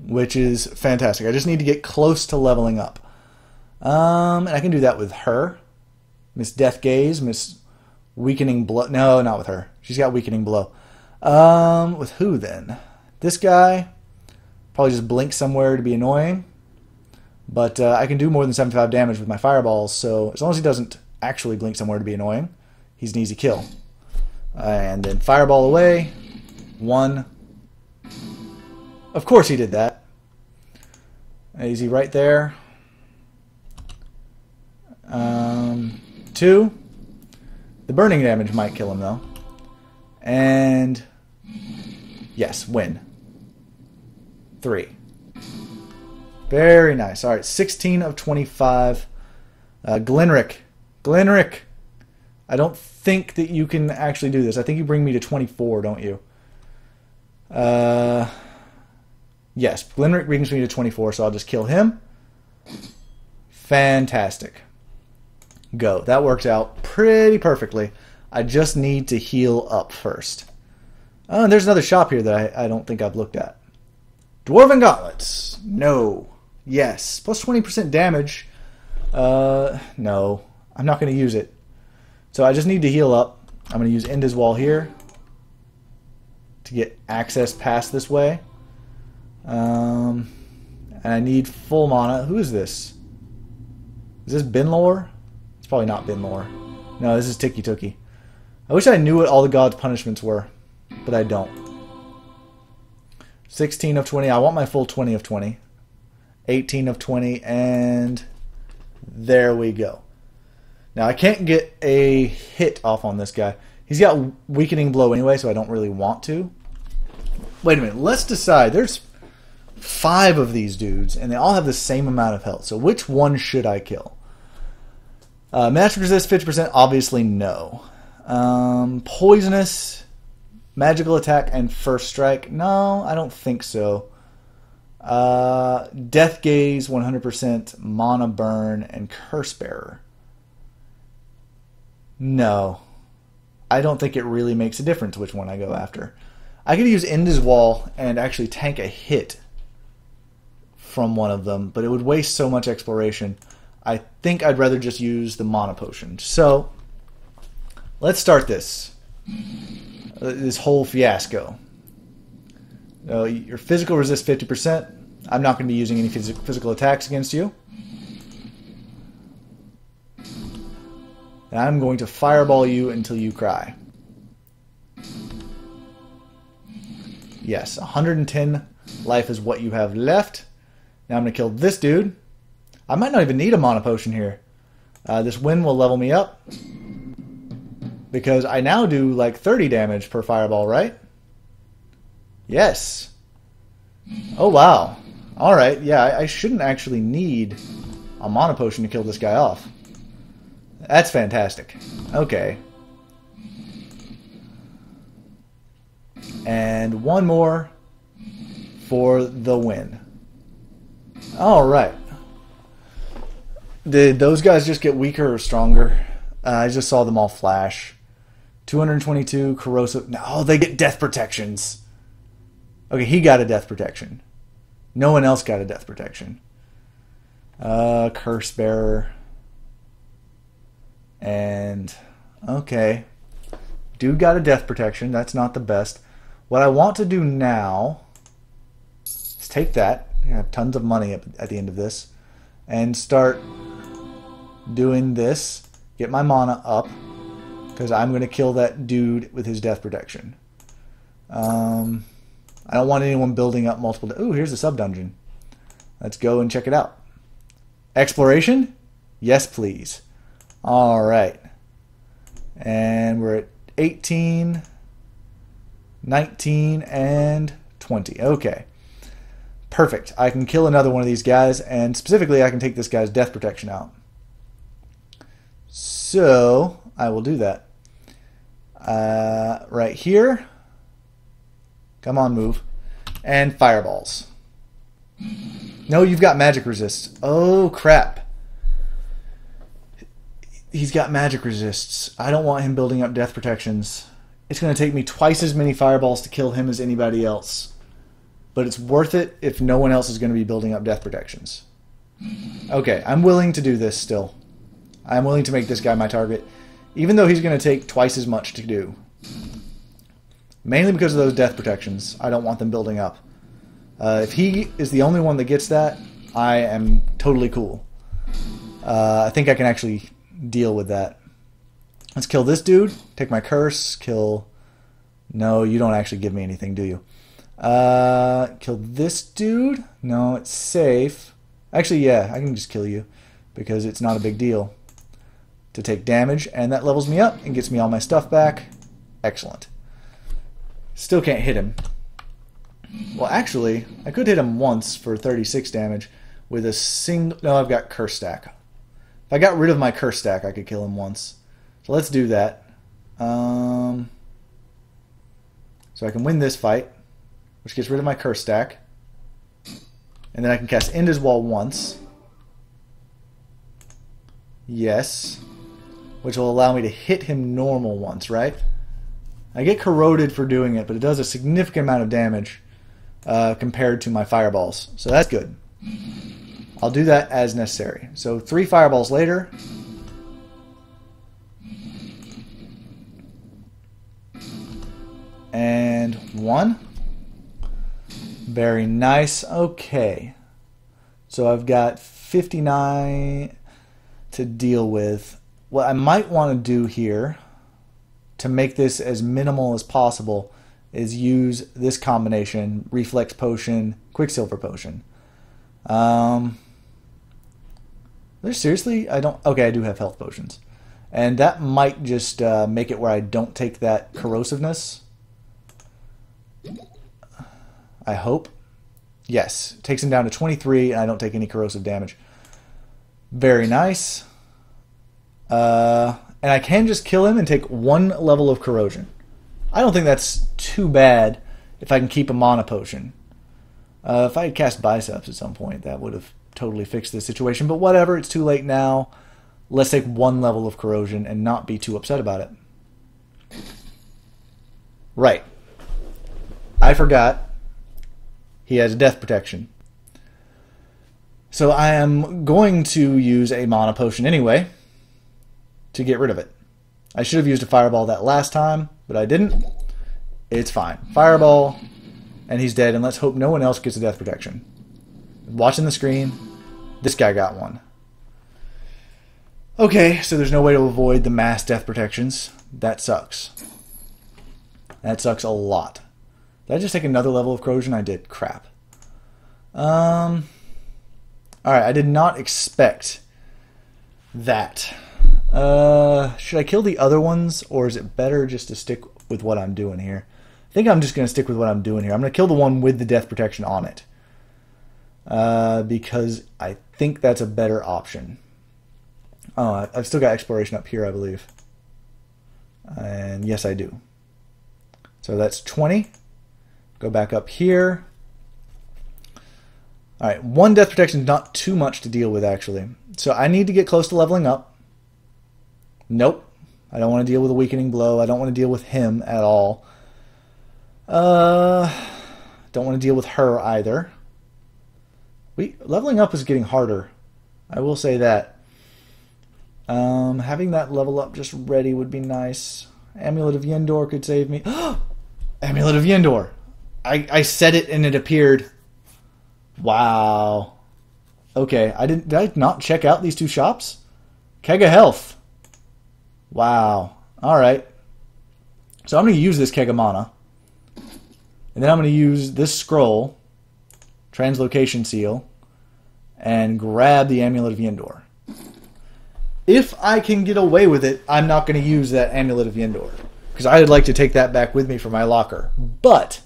Which is fantastic. I just need to get close to leveling up. Um, and I can do that with her. Miss Death Gaze, Miss Weakening Blow. No, not with her. She's got Weakening Blow. Um, with who then? This guy. Probably just blink somewhere to be annoying. But uh, I can do more than 75 damage with my fireballs, so as long as he doesn't actually blink somewhere to be annoying, he's an easy kill. And then fireball away. One. Of course he did that. Easy right there. Um, two. The burning damage might kill him though. And yes, win. Three. Very nice. All right, 16 of 25. Uh, Glenrick. Glenrick. I don't think that you can actually do this. I think you bring me to 24, don't you? Uh, yes, Glenrick brings me to 24, so I'll just kill him. Fantastic. Go. That worked out pretty perfectly. I just need to heal up first. Oh, and there's another shop here that I, I don't think I've looked at. Dwarven Gauntlets. No. Yes. Plus 20% damage. Uh, no. I'm not going to use it. So I just need to heal up. I'm going to use Endiswal here to get access past this way. Um, and I need full mana. Who is this? Is this Binlor? It's probably not Binlor. No, this is Tikki Tooki. I wish I knew what all the gods' punishments were, but I don't. 16 of 20. I want my full 20 of 20. 18 of 20, and there we go. Now, I can't get a hit off on this guy. He's got weakening blow anyway, so I don't really want to. Wait a minute. Let's decide. There's five of these dudes, and they all have the same amount of health. So which one should I kill? Uh, magic resist 50%? Obviously, no. Um, poisonous, magical attack, and first strike? No, I don't think so. Uh, Death Gaze 100%, Manaburn, and Curse Bearer. No. I don't think it really makes a difference which one I go after. I could use Endiswal and actually tank a hit from one of them, but it would waste so much exploration. I think I'd rather just use the Mana Potion. So, let's start this. Uh, this whole fiasco. Uh, your physical resist 50%. I'm not going to be using any phys- physical attacks against you. And I'm going to fireball you until you cry. Yes, 110 life is what you have left. Now I'm going to kill this dude. I might not even need a mana potion here. Uh, this wind will level me up. Because I now do like 30 damage per fireball, right? Yes. Oh, wow. Alright, yeah, I, shouldn't actually need a mana potion to kill this guy off. That's fantastic. Okay. And one more for the win. Alright. Did those guys just get weaker or stronger? Uh, I just saw them all flash. 222 corrosive. No, they get death protections. Okay, he got a death protection. No one else got a death protection. Uh, curse bearer. And okay, dude got a death protection. That's not the best. What I want to do now is take that. I have tons of money at, the end of this, and start doing this. Get my mana up because I'm going to kill that dude with his death protection. Um, I don't want anyone building up multiple. Ooh, here's the sub dungeon. Let's go and check it out. Exploration? Yes, please. All right. And we're at 18, 19, and 20. Okay. Perfect. I can kill another one of these guys, and specifically, I can take this guy's death protection out. So, I will do that. Uh, right here. Come on, move. And fireballs. No, you've got magic resist. Oh, crap. He's got magic resists. I don't want him building up death protections. It's going to take me twice as many fireballs to kill him as anybody else. But it's worth it if no one else is going to be building up death protections. Okay, I'm willing to do this still. I'm willing to make this guy my target even though he's going to take twice as much to do. Mainly because of those death protections. I don't want them building up. Uh, if he is the only one that gets that, I am totally cool. Uh, I think I can actually deal with that. Let's kill this dude. Take my curse. Kill. No, you don't actually give me anything, do you? Uh, kill this dude. No, it's safe. Actually, yeah, I can just kill you because it's not a big deal to take damage, and that levels me up and gets me all my stuff back. Excellent. Still can't hit him. Well, actually, I could hit him once for 36 damage with a single... No, I've got curse stack. If I got rid of my curse stack, I could kill him once. So let's do that. Um, so I can win this fight, which gets rid of my curse stack. And then I can cast Endiswal once. Yes. Which will allow me to hit him normal once, right? I get corroded for doing it, but it does a significant amount of damage uh, compared to my fireballs. So that's good. I'll do that as necessary. So three fireballs later. And one. Very nice. Okay. So I've got 59 to deal with. What I might want to do here to make this as minimal as possible is use this combination reflex potion quicksilver potion. Um there's seriously i don't okay i do have health potions. And that might just uh, make it where i don't take that corrosiveness. I hope. Yes. Takes him down to 23 and i don't take any corrosive damage. Very nice. Uh and I can just kill him and take one level of corrosion. I don't think that's too bad if I can keep a mana potion. Uh, if I had cast Bysseps at some point, that would have totally fixed the situation. But whatever, it's too late now. Let's take one level of corrosion and not be too upset about it. Right. I forgot. He has death protection. So I am going to use a mana potion anyway to get rid of it. I should have used a fireball that last time, but I didn't. It's fine. Fireball, and he's dead, and let's hope no one else gets a death protection. Watching the screen, this guy got one. Okay, so there's no way to avoid the mass death protections. That sucks. That sucks a lot. Did I just take another level of corrosion? I did. Crap. Um. Alright, I did not expect that. Uh, should I kill the other ones, or is it better just to stick with what I'm doing here? I think I'm just going to stick with what I'm doing here. I'm going to kill the one with the death protection on it. Uh, because I think that's a better option. Oh, I've still got exploration up here, I believe. And yes, I do. So that's 20. Go back up here. All right, one death protection is not too much to deal with, actually. So I need to get close to leveling up. Nope. I don't want to deal with a weakening blow. I don't want to deal with him at all. Uh, don't want to deal with her either. We leveling up is getting harder. I will say that. Um, having that level up just ready would be nice. Amulet of Yendor could save me. *gasps* Amulet of Yendor. I, I said it and it appeared. Wow. Okay, I didn't. Did I not check out these two shops? Keg of Health. Wow. All right. So I'm going to use this keg of mana. And then I'm going to use this scroll, translocation seal, and grab the Amulet of Yendor. If I can get away with it, I'm not going to use that Amulet of Yendor. Because I would like to take that back with me for my locker. But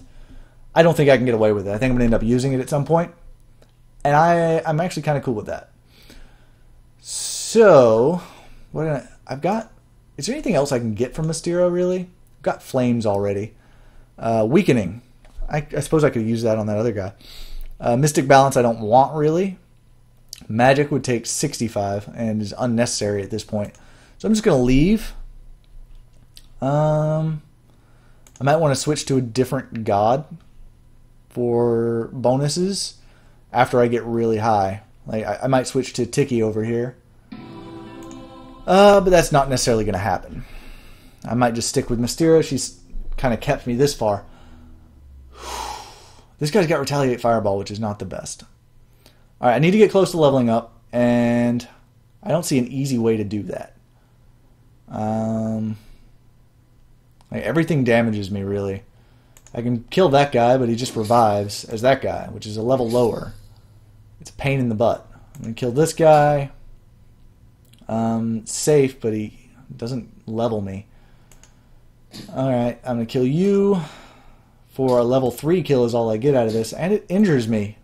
I don't think I can get away with it. I think I'm going to end up using it at some point. And I, I'm actually kind of cool with that. So, what I, I've got is there anything else I can get from Mystera, really? I've got flames already. Uh, weakening. I, I, suppose I could use that on that other guy. Uh, Mystic Balance I don't want, really. Magic would take 65 and is unnecessary at this point. So I'm just going to leave. Um, I might want to switch to a different god for bonuses after I get really high. Like I, I might switch to Tikki over here. Uh, but that's not necessarily going to happen. I might just stick with Mystera. She's kind of kept me this far. *sighs* This guy's got Retaliate Fireball, which is not the best. Alright, I need to get close to leveling up, and I don't see an easy way to do that. Um, like everything damages me really. I can kill that guy, but he just revives as that guy, which is a level lower. It's a pain in the butt. I'm gonna kill this guy. Um, safe, but he doesn't level me. Alright, I'm gonna kill you for a level 3 kill is all I get out of this, and it injures me.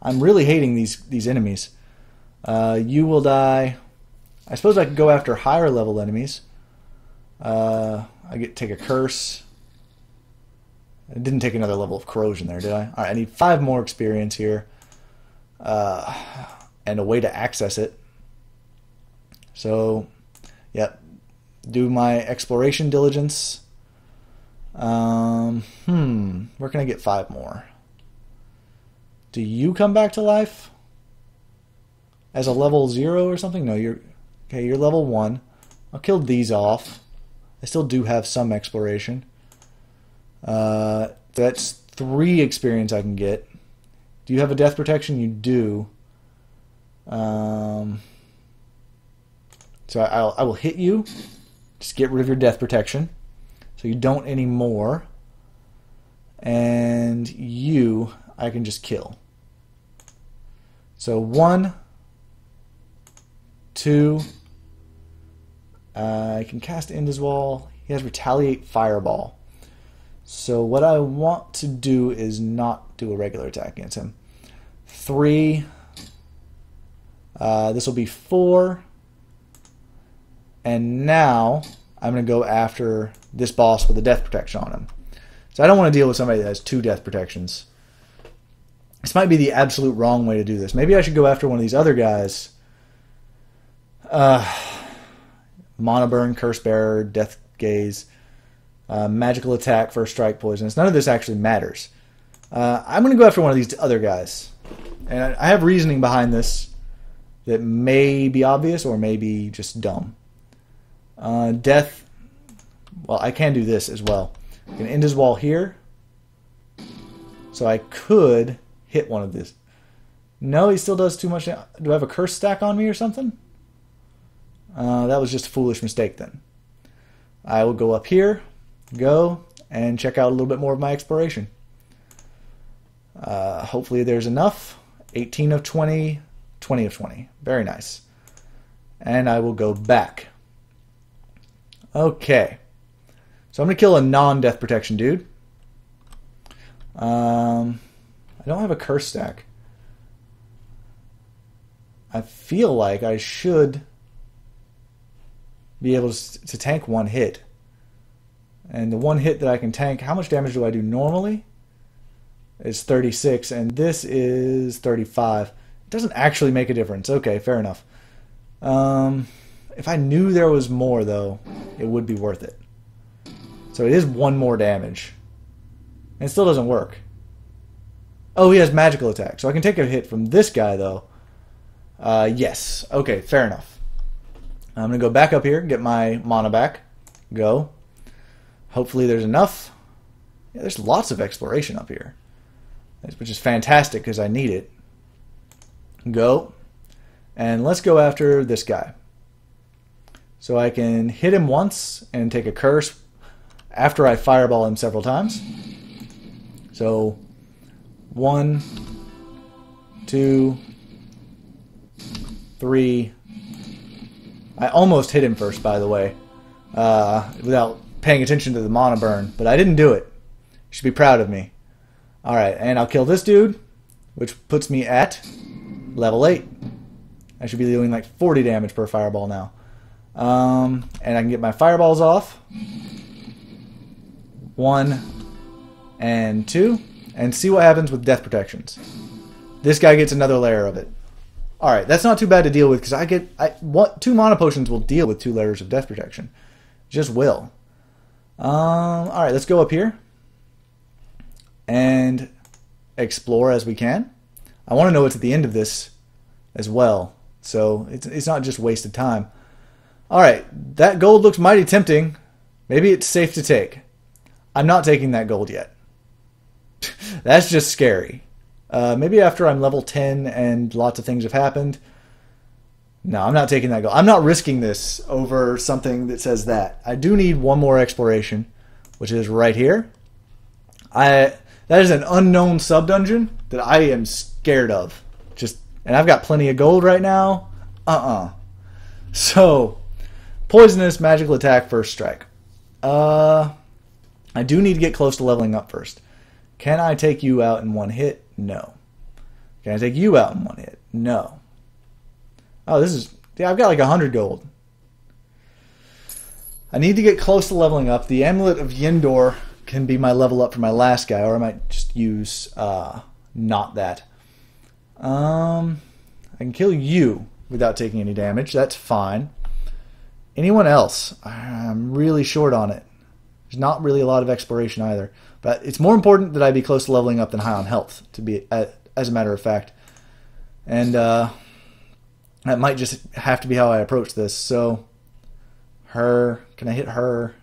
I'm really hating these, these enemies. Uh, you will die. I suppose I could go after higher level enemies. Uh, I get take a curse. I didn't take another level of corrosion there, did I? All right, I need five more experience here, uh, and a way to access it. So, yep, do my exploration diligence. Um, hmm, where can I get five more? Do you come back to life as a level zero or something? No, you're okay. You're level one. I'll kill these off. I still do have some exploration. Uh, that's three experience I can get. Do you have a death protection? You do. Um, so I'll, I will hit you. Just get rid of your death protection. So you don't anymore. And you, I can just kill. So one, two. Uh, I can cast Endiswal. He has Retaliate Fireball. So what I want to do is not do a regular attack against him. Three. Uh, this will be four. And now I'm going to go after this boss with a death protection on him. So I don't want to deal with somebody that has two death protections. This might be the absolute wrong way to do this. Maybe I should go after one of these other guys. Uh, Manaburn, Curse Bearer, Death Gaze, uh, Magical Attack, First Strike, Poisonous. None of this actually matters. Uh, I'm going to go after one of these other guys. And I have reasoning behind this that may be obvious or may be just dumb. Uh, death, well, I can do this as well. I can Endiswal here. So I could hit one of these. No, he still does too much. Do I have a curse stack on me or something? Uh, that was just a foolish mistake then. I will go up here, go, and check out a little bit more of my exploration. Uh, hopefully there's enough. 18 of 20, 20 of 20. Very nice. And I will go back. Okay. So I'm going to kill a non-death protection dude. Um, I don't have a curse stack. I feel like I should be able to, to tank one hit. And the one hit that I can tank, how much damage do I do normally? Is 36, and this is 35. It doesn't actually make a difference. Okay, fair enough. Um, if I knew there was more, though, it would be worth it. So it is one more damage. And it still doesn't work. Oh, he has magical attack. So I can take a hit from this guy, though. Uh, yes. Okay, fair enough. I'm going to go back up here, get my mana back. Go. Hopefully there's enough. Yeah, there's lots of exploration up here. Which is fantastic because I need it. Go. And let's go after this guy. So I can hit him once and take a curse after I fireball him several times. So, one, two, three. I almost hit him first, by the way, uh, without paying attention to the mana burn, but I didn't do it. You should be proud of me. Alright, and I'll kill this dude, which puts me at level 8. I should be doing like 40 damage per fireball now. Um, and I can get my fireballs off. One and two. And see what happens with death protections. This guy gets another layer of it. Alright, that's not too bad to deal with because I get I what two mana potions will deal with two layers of death protection. Just will. Um alright, let's go up here. And explore as we can. I want to know what's at the end of this as well. So it's it's not just wasted time. All right, that gold looks mighty tempting. Maybe it's safe to take. I'm not taking that gold yet. *laughs* That's just scary. Uh, maybe after I'm level 10 and lots of things have happened. No, I'm not taking that gold. I'm not risking this over something that says that. I do need one more exploration, which is right here. I that is an unknown sub dungeon that I am scared of. Just and I've got plenty of gold right now. Uh-uh. So, poisonous magical attack first strike. Uh I do need to get close to leveling up first. Can I take you out in one hit? No. Can I take you out in one hit? No. Oh, this is yeah, I've got like a hundred gold. I need to get close to leveling up. The Amulet of Yendor can be my level up for my last guy, or I might just use uh, not that. Um, I can kill you without taking any damage. That's fine. Anyone else? I'm really short on it. There's not really a lot of exploration either. But it's more important that I be close to leveling up than high on health, to be as a matter of fact. And uh, that might just have to be how I approach this. So, her, can I hit her?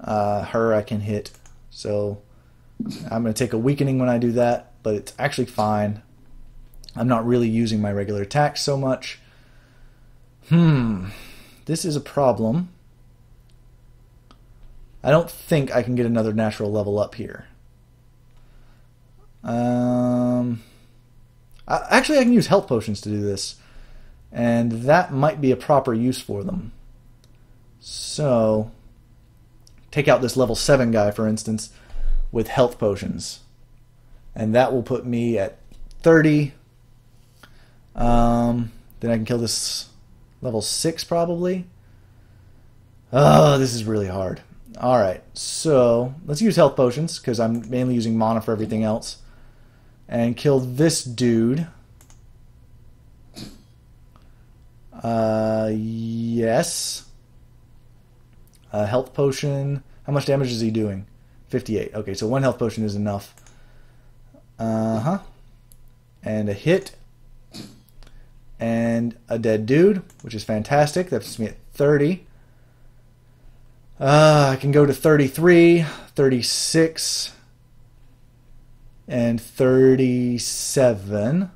Uh, her I can hit. So, I'm going to take a weakening when I do that, but it's actually fine. I'm not really using my regular attacks so much. Hmm, this is a problem. I don't think I can get another natural level up here. Um, I, actually, I can use health potions to do this, and that might be a proper use for them. So, take out this level 7 guy, for instance, with health potions. And that will put me at 30. Um, then I can kill this level 6 probably. Oh, this is really hard. Alright, so let's use health potions because I'm mainly using mana for everything else. And kill this dude. Uh, yes. A health potion. How much damage is he doing? 58. Okay, so one health potion is enough. Uh huh. And a hit. And a dead dude, which is fantastic. That puts me at 30. Uh, I can go to 33, 36, and 37.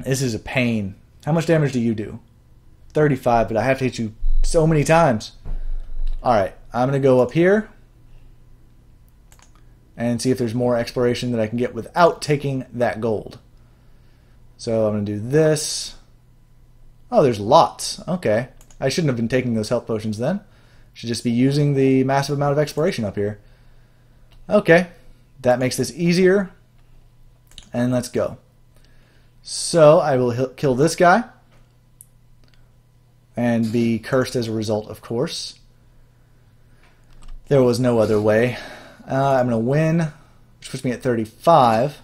This is a pain. How much damage do you do? 35, but I have to hit you so many times. Alright, I'm going to go up here and see if there's more exploration that I can get without taking that gold. So I'm going to do this. Oh, there's lots. Okay. I shouldn't have been taking those health potions then. Should just be using the massive amount of exploration up here. Okay, that makes this easier. And let's go. So I will kill this guy. And be cursed as a result, of course. There was no other way. Uh, I'm going to win, which puts me at 35.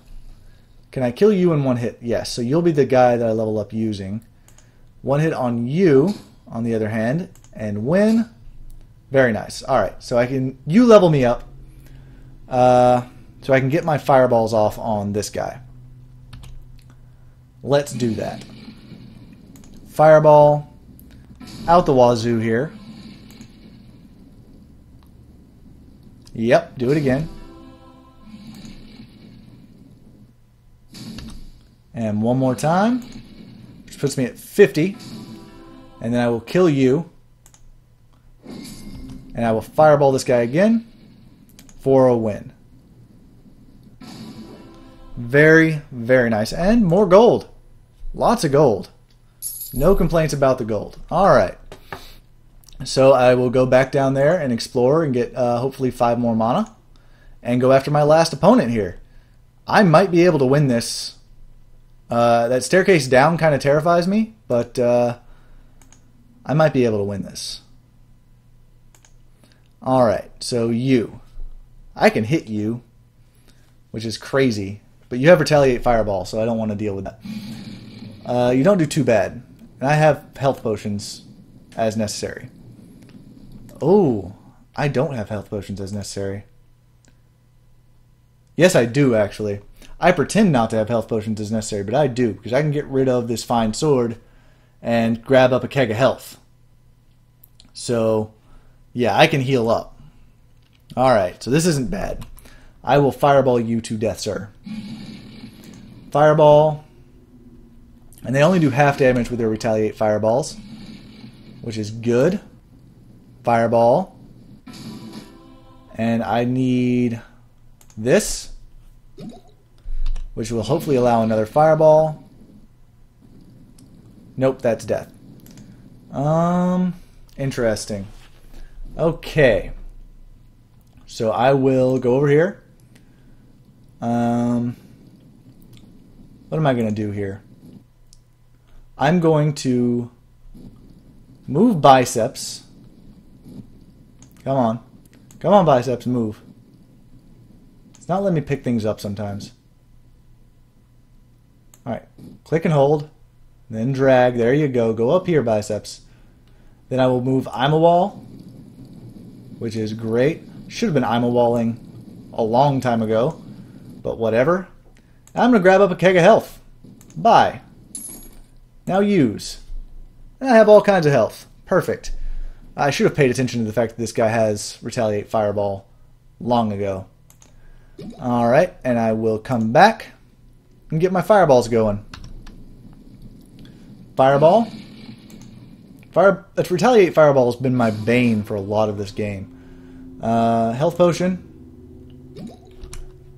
Can I kill you in one hit? Yes, so you'll be the guy that I level up using. One hit on you on the other hand, and win. Very nice. All right, so I can you level me up, uh, so I can get my fireballs off on this guy. Let's do that. Fireball out the wazoo here. Yep, do it again. And one more time, which puts me at 50 and then I will kill you. And I will fireball this guy again for a win. Very, very nice. And more gold. Lots of gold. No complaints about the gold. All right. So I will go back down there and explore and get uh, hopefully five more mana and go after my last opponent here. I might be able to win this. Uh, that staircase down kind of terrifies me, but uh, I might be able to win this. Alright, so you. I can hit you, which is crazy. But you have Retaliate Fireball, so I don't want to deal with that. Uh, you don't do too bad. And I have health potions as necessary. Oh, I don't have health potions as necessary. Yes, I do, actually. I pretend not to have health potions as necessary, but I do, because I can get rid of this fine sword and grab up a keg of health. So, yeah, I can heal up. Alright, so this isn't bad. I will fireball you to death, sir. Fireball. And they only do half damage with their retaliate fireballs, which is good. Fireball. And I need this, which will hopefully allow another fireball. Nope, that's death. Um, interesting. Okay. So I will go over here. Um, what am I going to do here? I'm going to move Bysseps. Come on. Come on, Bysseps, move. It's not letting me pick things up sometimes. Alright, click and hold, then drag. There you go. Go up here, Bysseps. Then I will move Imawal, which is great. Should have been I'm a walling a long time ago, but whatever. I'm going to grab up a keg of health. Bye. Now use. And I have all kinds of health. Perfect. I should have paid attention to the fact that this guy has Retaliate Fireball long ago. Alright, and I will come back and get my fireballs going. Fireball. Fire, uh, Retaliate Fireball has been my bane for a lot of this game. Uh, health Potion.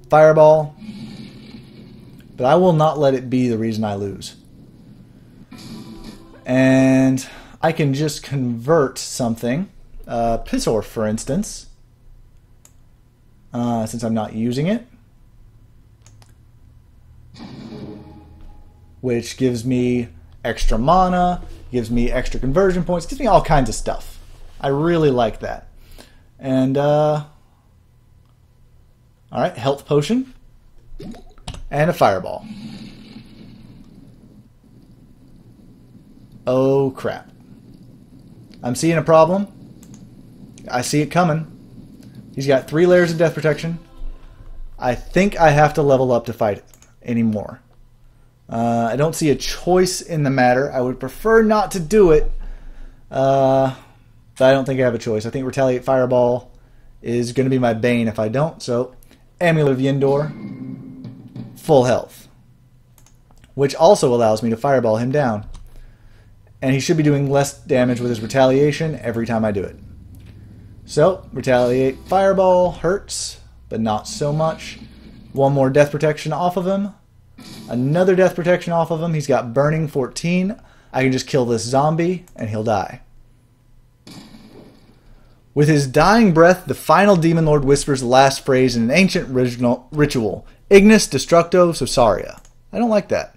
Fireball. But I will not let it be the reason I lose and I can just convert something, uh, Pisorf for instance, uh, since I'm not using it, which gives me extra mana, gives me extra conversion points, gives me all kinds of stuff. I really like that. And, uh, alright, health potion, and a fireball. Oh crap. I'm seeing a problem. I see it coming. He's got three layers of death protection. I think I have to level up to fight anymore. Uh, I don't see a choice in the matter. I would prefer not to do it. Uh, but I don't think I have a choice. I think Retaliate Fireball is going to be my bane if I don't. So, Amulet of Yendor, full health. Which also allows me to Fireball him down and he should be doing less damage with his retaliation every time I do it. So, retaliate fireball hurts, but not so much. One more death protection off of him. Another death protection off of him. He's got burning 14. I can just kill this zombie and he'll die. With his dying breath, the final demon lord whispers the last phrase in an ancient ritual Ignis Destructo Sosaria. I don't like that.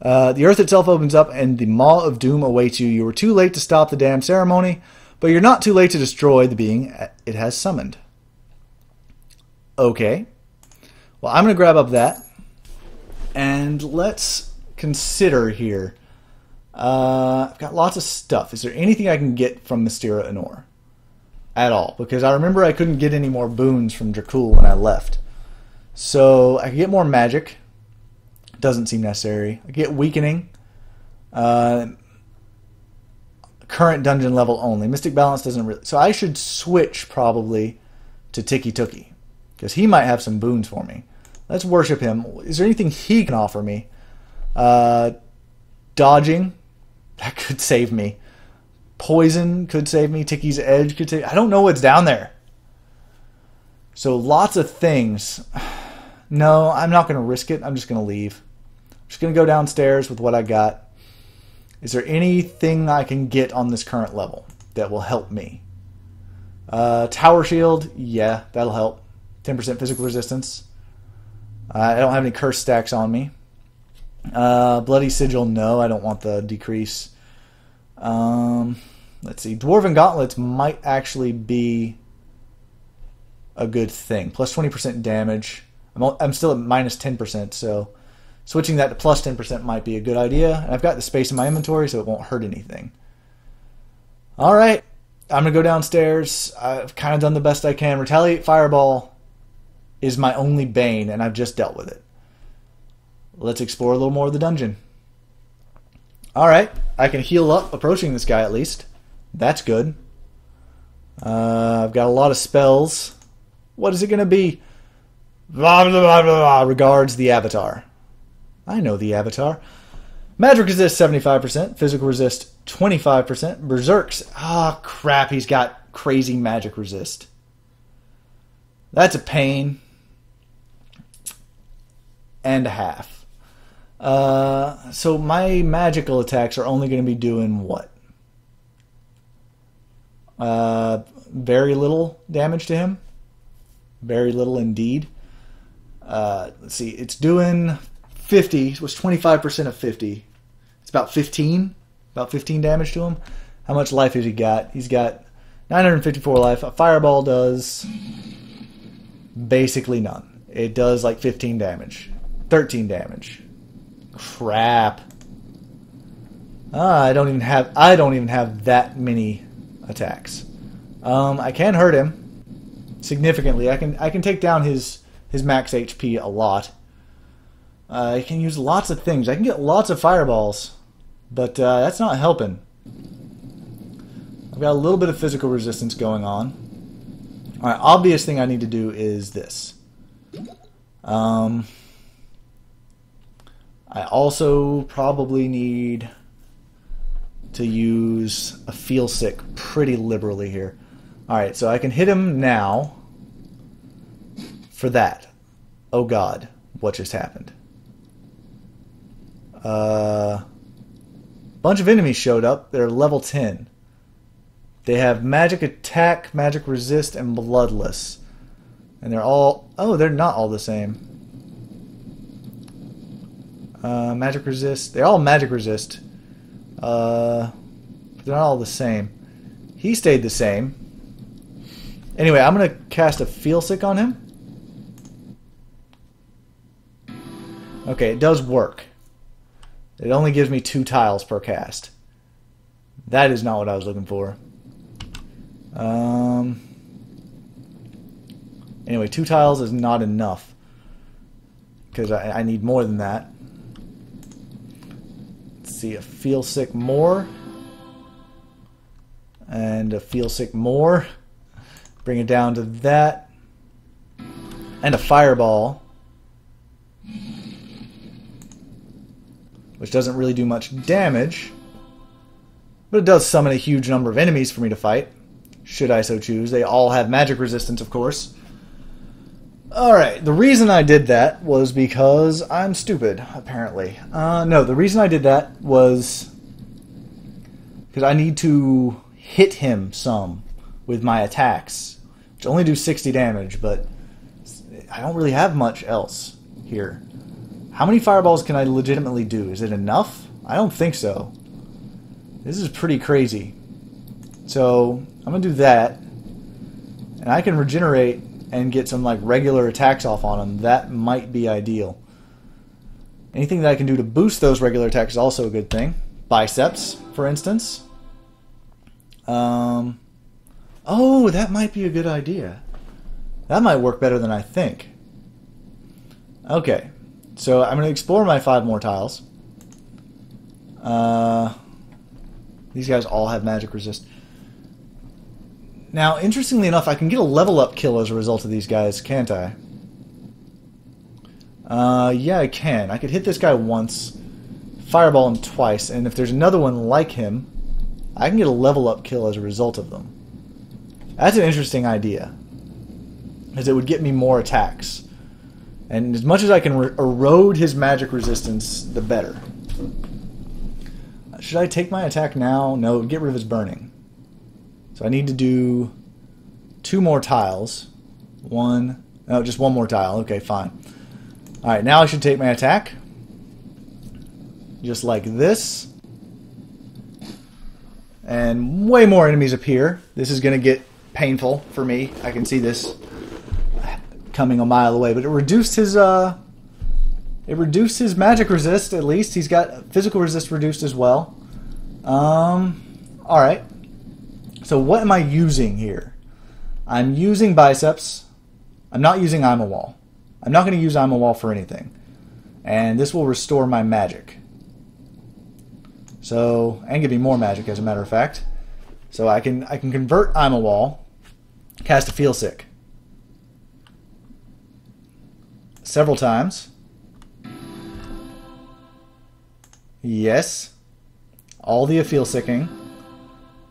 Uh, the earth itself opens up and the Maw of Doom awaits you. You were too late to stop the damn ceremony, but you're not too late to destroy the being it has summoned. Okay. Well, I'm going to grab up that. And let's consider here. Uh, I've got lots of stuff. Is there anything I can get from Mystera Annur? At all. Because I remember I couldn't get any more boons from Dracul when I left. So I can get more magic. Doesn't seem necessary. I get weakening. Uh, current dungeon level only. Mystic balance doesn't really. So I should switch probably to Tikki Tooki because he might have some boons for me. Let's worship him. Is there anything he can offer me? Uh, dodging that could save me. Poison could save me. Tikki's edge could save. I don't know what's down there. So lots of things. *sighs* No, I'm not going to risk it. I'm just going to leave I'm just going to go downstairs with what I got. Is there anything I can get on this current level that will help me? Uh, tower shield, yeah, that'll help. 10% physical resistance. I don't have any curse stacks on me. Uh, Bloody Sigil, no, I don't want the decrease. Um, let's see. Dwarven Gauntlets might actually be a good thing. Plus 20% damage. I'm, I'm still at minus 10%, so switching that to plus 10% might be a good idea. And I've got the space in my inventory, so it won't hurt anything. All right, I'm going to go downstairs. I've kind of done the best I can. Retaliate Fireball is my only bane, and I've just dealt with it. Let's explore a little more of the dungeon. All right, I can heal up approaching this guy at least. That's good. Uh, I've got a lot of spells. What is it going to be? Blah, blah, blah, blah, Regards the Avatar. I know the Avatar. Magic resist 75%, physical resist 25%, berserks. Ah, oh, crap, he's got crazy magic resist. That's a pain. And a half. Uh, so my magical attacks are only going to be doing what? Uh, very little damage to him. Very little indeed. Uh, let's see, it's doing 50, it was 25% of 50. It's about 15, about 15 damage to him. How much life has he got? He's got 954 life. A fireball does basically none. It does like 15 damage, 13 damage. Crap. Ah, I don't even have I don't even have that many attacks. Um, I can hurt him significantly. I can I can take down his his max HP a lot. Uh, I can use lots of things. I can get lots of fireballs, but uh, that's not helping. I've got a little bit of physical resistance going on. All right, obvious thing I need to do is this. Um, I also probably need to use Apheelsik pretty liberally here. All right, so I can hit him now for that. Oh God, what just happened? A uh, bunch of enemies showed up. They're level 10. They have magic attack, magic resist, and bloodless. And they're all... Oh, they're not all the same. Uh, magic resist. They're all magic resist. Uh, they're not all the same. He stayed the same. Anyway, I'm going to cast Apheelsik on him. Okay, it does work. It only gives me two tiles per cast. That is not what I was looking for. Um, anyway, two tiles is not enough. Because I, I need more than that. See, Apheelsik more. And Apheelsik more. Bring it down to that. And a fireball. Which doesn't really do much damage. But it does summon a huge number of enemies for me to fight should I so choose. They all have magic resistance, of course. Alright, the reason I did that was because I'm stupid, apparently. Uh, no, the reason I did that was because I need to hit him some with my attacks, which only do 60 damage, but I don't really have much else here. How many fireballs can I legitimately do? Is it enough? I don't think so. This is pretty crazy. So I'm gonna do that, and I can regenerate and get some like regular attacks off on them. That might be ideal. Anything that I can do to boost those regular attacks is also a good thing. Bysseps, for instance. Um, oh, that might be a good idea. That might work better than I think. Okay, so I'm going to explore my five more tiles. Uh, these guys all have magic resist. Now, interestingly enough, I can get a level up kill as a result of these guys, can't I? Uh, yeah, I can. I could hit this guy once, fireball him twice, and if there's another one like him, I can get a level up kill as a result of them. That's an interesting idea, as it would get me more attacks. And as much as I can erode his magic resistance, the better. Should I take my attack now? No, get rid of his burning. So I need to do two more tiles. One, no, just one more tile. Okay, fine. All right, now I should take my attack. Just like this. And way more enemies appear. This is going to get painful for me. I can see this coming a mile away. But it reduced his, uh, it reduced his magic resist, at least. He's got physical resist reduced as well. Um, alright. So what am I using here? I'm using Bysseps. I'm not using Imawal. I'm not going to use Imawal for anything. And this will restore my magic. So, and give me more magic as a matter of fact. So I can I can convert Imawal, cast Apheelsik. Several times. Yes. All the feel sicking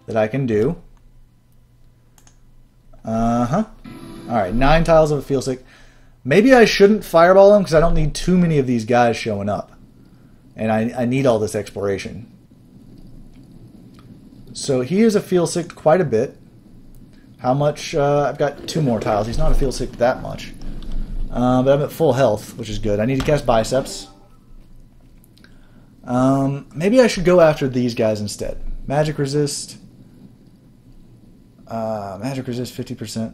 that I can do. Uh huh. Alright, nine tiles of Apheelsik. Maybe I shouldn't fireball them because I don't need too many of these guys showing up. And I, I need all this exploration. So he is Apheelsik quite a bit. How much? Uh, I've got two more tiles. He's not Apheelsik that much. Uh, but I'm at full health, which is good. I need to cast Bysseps. Um, maybe I should go after these guys instead. Magic resist. Uh, magic resist 50%.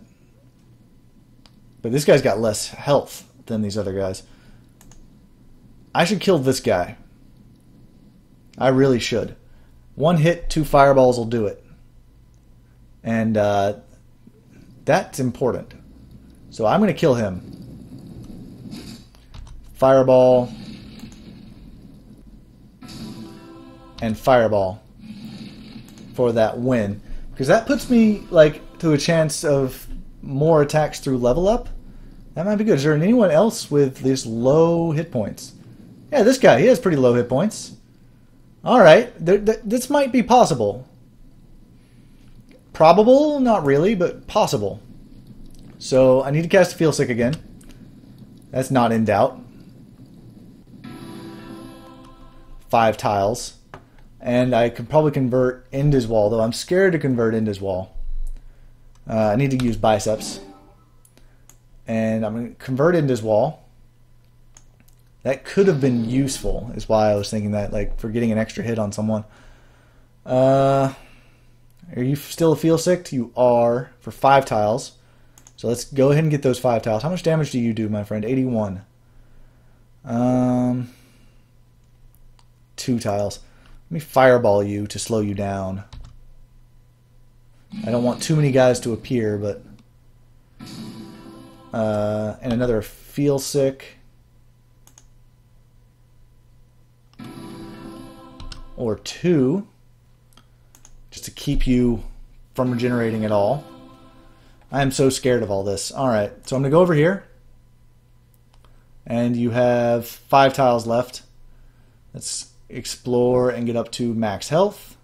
But this guy's got less health than these other guys. I should kill this guy. I really should. One hit, two fireballs will do it. And uh, that's important. So I'm going to kill him. Fireball. And fireball for that win. Because that puts me like to a chance of more attacks through level up. That might be good. Is there anyone else with these low hit points? Yeah, this guy. He has pretty low hit points. All right, this might be possible. Probable, not really, but possible. So I need to cast Feel Sick again. That's not in doubt. Five tiles. And I could probably convert Endiswal, though I'm scared to convert Endiswal. Uh, I need to use Bysseps. And I'm going to convert Ind's Wall. That could have been useful, is why I was thinking that, like, for getting an extra hit on someone. Uh, are you still feel sick? You are for five tiles. So let's go ahead and get those five tiles. How much damage do you do, my friend? 81. Um, two tiles. Me fireball you to slow you down. I don't want too many guys to appear, but... Uh, and another feel sick. or two, just to keep you from regenerating at all. I am so scared of all this. All right, so I'm going to go over here. And you have five tiles left. Let's explore and get up to max health.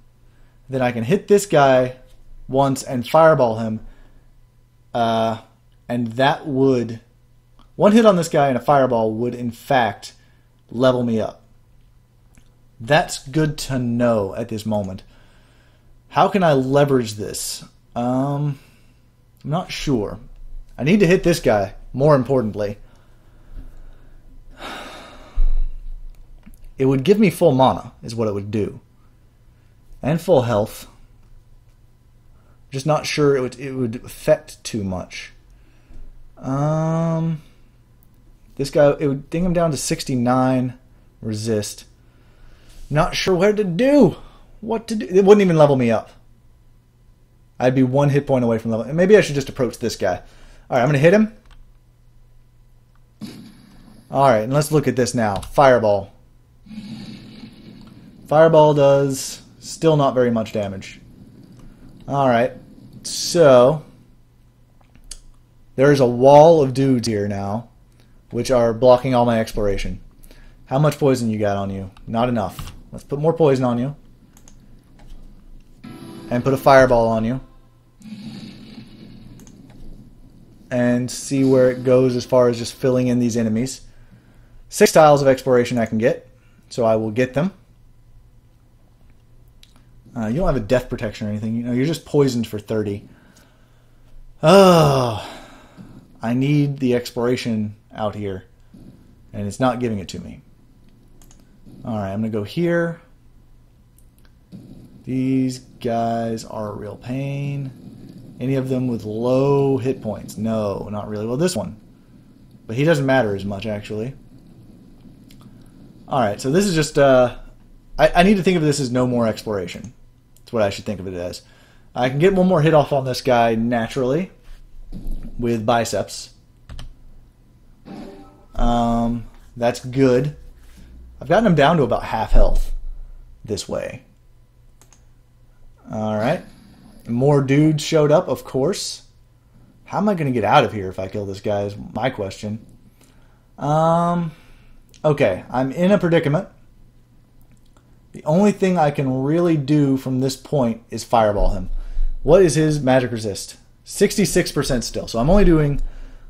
Then I can hit this guy once and fireball him. Uh, and that would... One hit on this guy and a fireball would, in fact, level me up. That's good to know at this moment. How can I leverage this? Um, I'm not sure. I need to hit this guy, more importantly. It would give me full mana, is what it would do. And full health. Just not sure it would, it would affect too much. Um, this guy, it would ding him down to 69 resist. Not sure what to do. What to do? It wouldn't even level me up. I'd be one hit point away from level. Maybe I should just approach this guy. All right, I'm gonna hit him. All right, and let's look at this now. Fireball. Fireball does still not very much damage. All right, so there is a wall of dudes here now, which are blocking all my exploration. How much poison you got on you? Not enough. Let's put more poison on you. And put a fireball on you. And see where it goes as far as just filling in these enemies. Six tiles of exploration I can get. So I will get them. Uh, you don't have a death protection or anything. You know, you're just poisoned for 30. Oh, I need the exploration out here. And it's not giving it to me. Alright, I'm going to go here. These guys are a real pain. Any of them with low hit points? No, not really. Well, this one. But he doesn't matter as much, actually. Alright, so this is just... Uh, I, I need to think of this as no more exploration. That's what I should think of it as. I can get one more hit off on this guy naturally with Bysseps. Um, that's good. I've gotten him down to about half health this way. Alright. More dudes showed up, of course. How am I going to get out of here if I kill this guy is my question. Um, okay, I'm in a predicament. The only thing I can really do from this point is fireball him. What is his magic resist? 66% still. So I'm only doing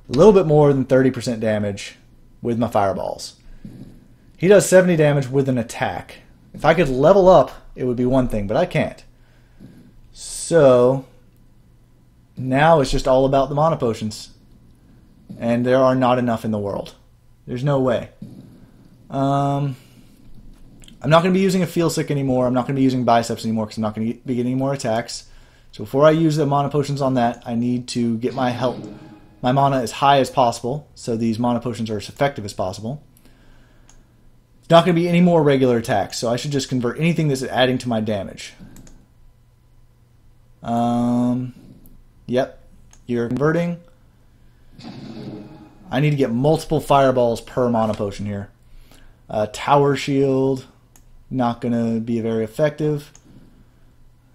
a little bit more than 30% damage with my fireballs. He does 70 damage with an attack. If I could level up, it would be one thing, but I can't. So now it's just all about the mana potions. And there are not enough in the world. There's no way. Um, I'm not going to be using Apheelsik anymore. I'm not going to be using Bysseps anymore because I'm not going to be getting any more attacks. So before I use the mana potions on that, I need to get my health, my mana as high as possible, so these mana potions are as effective as possible. It's not going to be any more regular attacks, so I should just convert anything that's adding to my damage. Um, yep, you're converting. I need to get multiple fireballs per mana potion here. Uh, tower shield, not going to be very effective.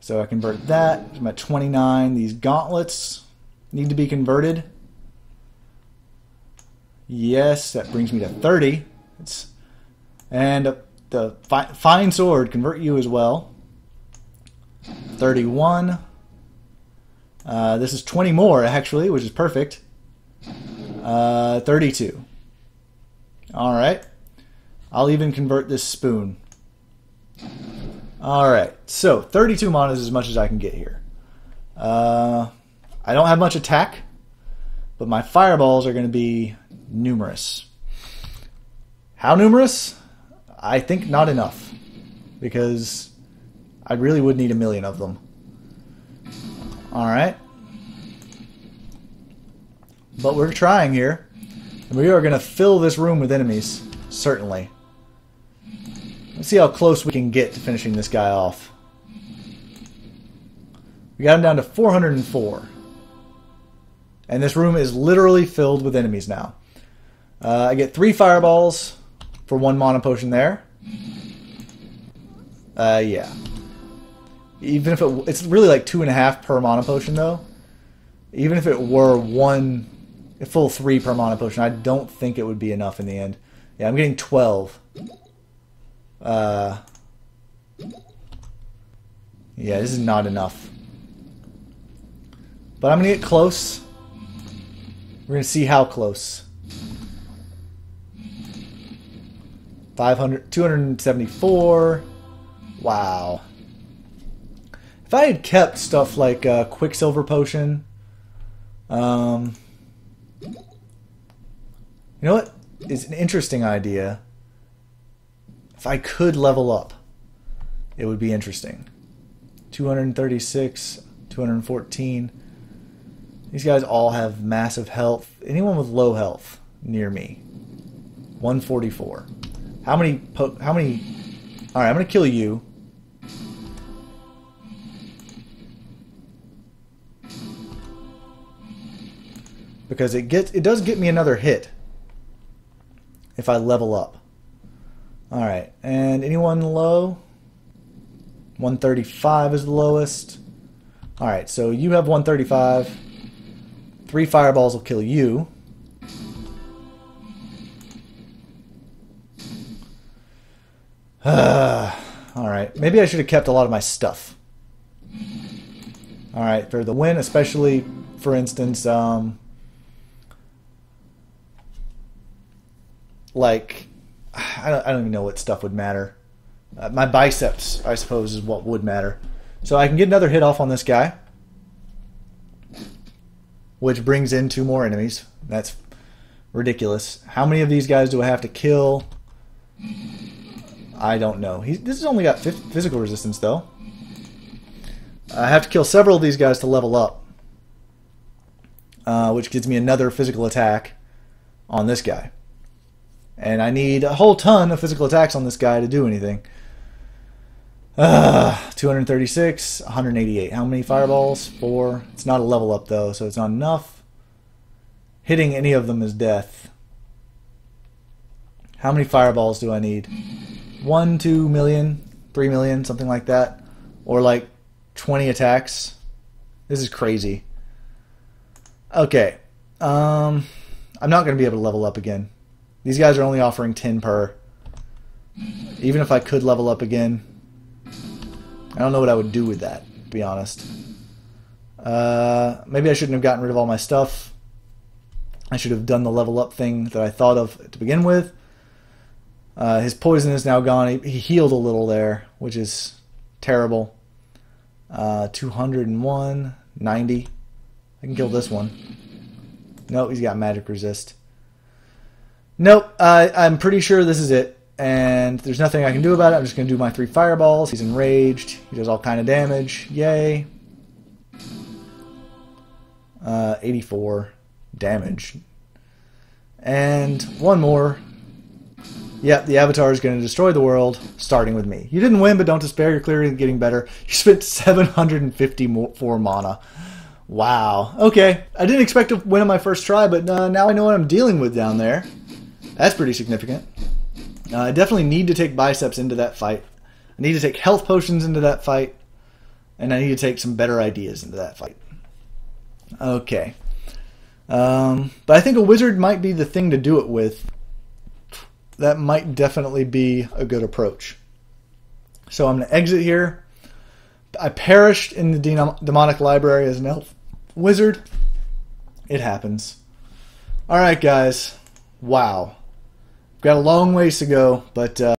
So I convert that. I'm at 29. These gauntlets need to be converted. Yes, that brings me to 30. It's, and the fi fine sword, convert you as well. 31. Uh, this is 20 more, actually, which is perfect. Uh, 32. All right. I'll even convert this spoon. All right. So 32 mana is as much as I can get here. Uh, I don't have much attack, but my fireballs are going to be numerous. How numerous? I think not enough, because I really would need a million of them. All right. But we're trying here. And we are going to fill this room with enemies. Certainly. Let's see how close we can get to finishing this guy off. We got him down to 404. And this room is literally filled with enemies now. Uh, I get three fireballs for one mana potion there. Uh, yeah. Even if it, it's really like two and a half per mana potion though. Even if it were one full three per mana potion. I don't think it would be enough in the end. Yeah, I'm getting 12. Uh, yeah, this is not enough. But I'm going to get close. We're going to see how close. 500, 274. Wow. If I had kept stuff like uh, Quicksilver Potion, um, you know what is an interesting idea? I could level up, it would be interesting. 236, 214. These guys all have massive health. Anyone with low health near me. 144. How many how many All right, I'm going to kill you. Because it gets it does get me another hit if I level up. Alright, and anyone low? 135 is the lowest. Alright, so you have 135. Three fireballs will kill you. *sighs* Alright, maybe I should have kept a lot of my stuff. Alright, for the win, especially, for instance, um, like I don't, I don't even know what stuff would matter. Uh, my Bysseps, I suppose, is what would matter. So I can get another hit off on this guy, which brings in two more enemies. That's ridiculous. How many of these guys do I have to kill? I don't know. He, this has only got physical resistance, though. I have to kill several of these guys to level up, uh, which gives me another physical attack on this guy. And I need a whole ton of physical attacks on this guy to do anything. Uh, 236, 188. How many fireballs? Four. It's not a level up though, so it's not enough. Hitting any of them is death. How many fireballs do I need? One, two million, three million, something like that. Or like 20 attacks. This is crazy. Okay. Um, I'm not going to be able to level up again. These guys are only offering 10 per. Even if I could level up again, I don't know what I would do with that, to be honest. Uh, maybe I shouldn't have gotten rid of all my stuff. I should have done the level up thing that I thought of to begin with. Uh, his poison is now gone. He, he, healed a little there, which is terrible. Uh, 201, 90. I can kill this one. No, he's got magic resist. Nope, uh, I'm pretty sure this is it. And there's nothing I can do about it. I'm just going to do my three fireballs. He's enraged. He does all kind of damage. Yay. Uh, 84 damage. And one more. Yep, the Avatar is going to destroy the world, starting with me. You didn't win, but don't despair. You're clearly getting better. You spent 754 mana. Wow. Okay. I didn't expect to win on my first try, but uh, now I know what I'm dealing with down there. That's pretty significant. Uh, I definitely need to take Bysseps into that fight. I need to take health potions into that fight. And I need to take some better ideas into that fight. Okay. Um, but I think a wizard might be the thing to do it with. That might definitely be a good approach. So I'm going to exit here. I perished in the demonic library as an elf wizard. It happens. All right, guys. Wow. Got a long ways to go, but. Uh,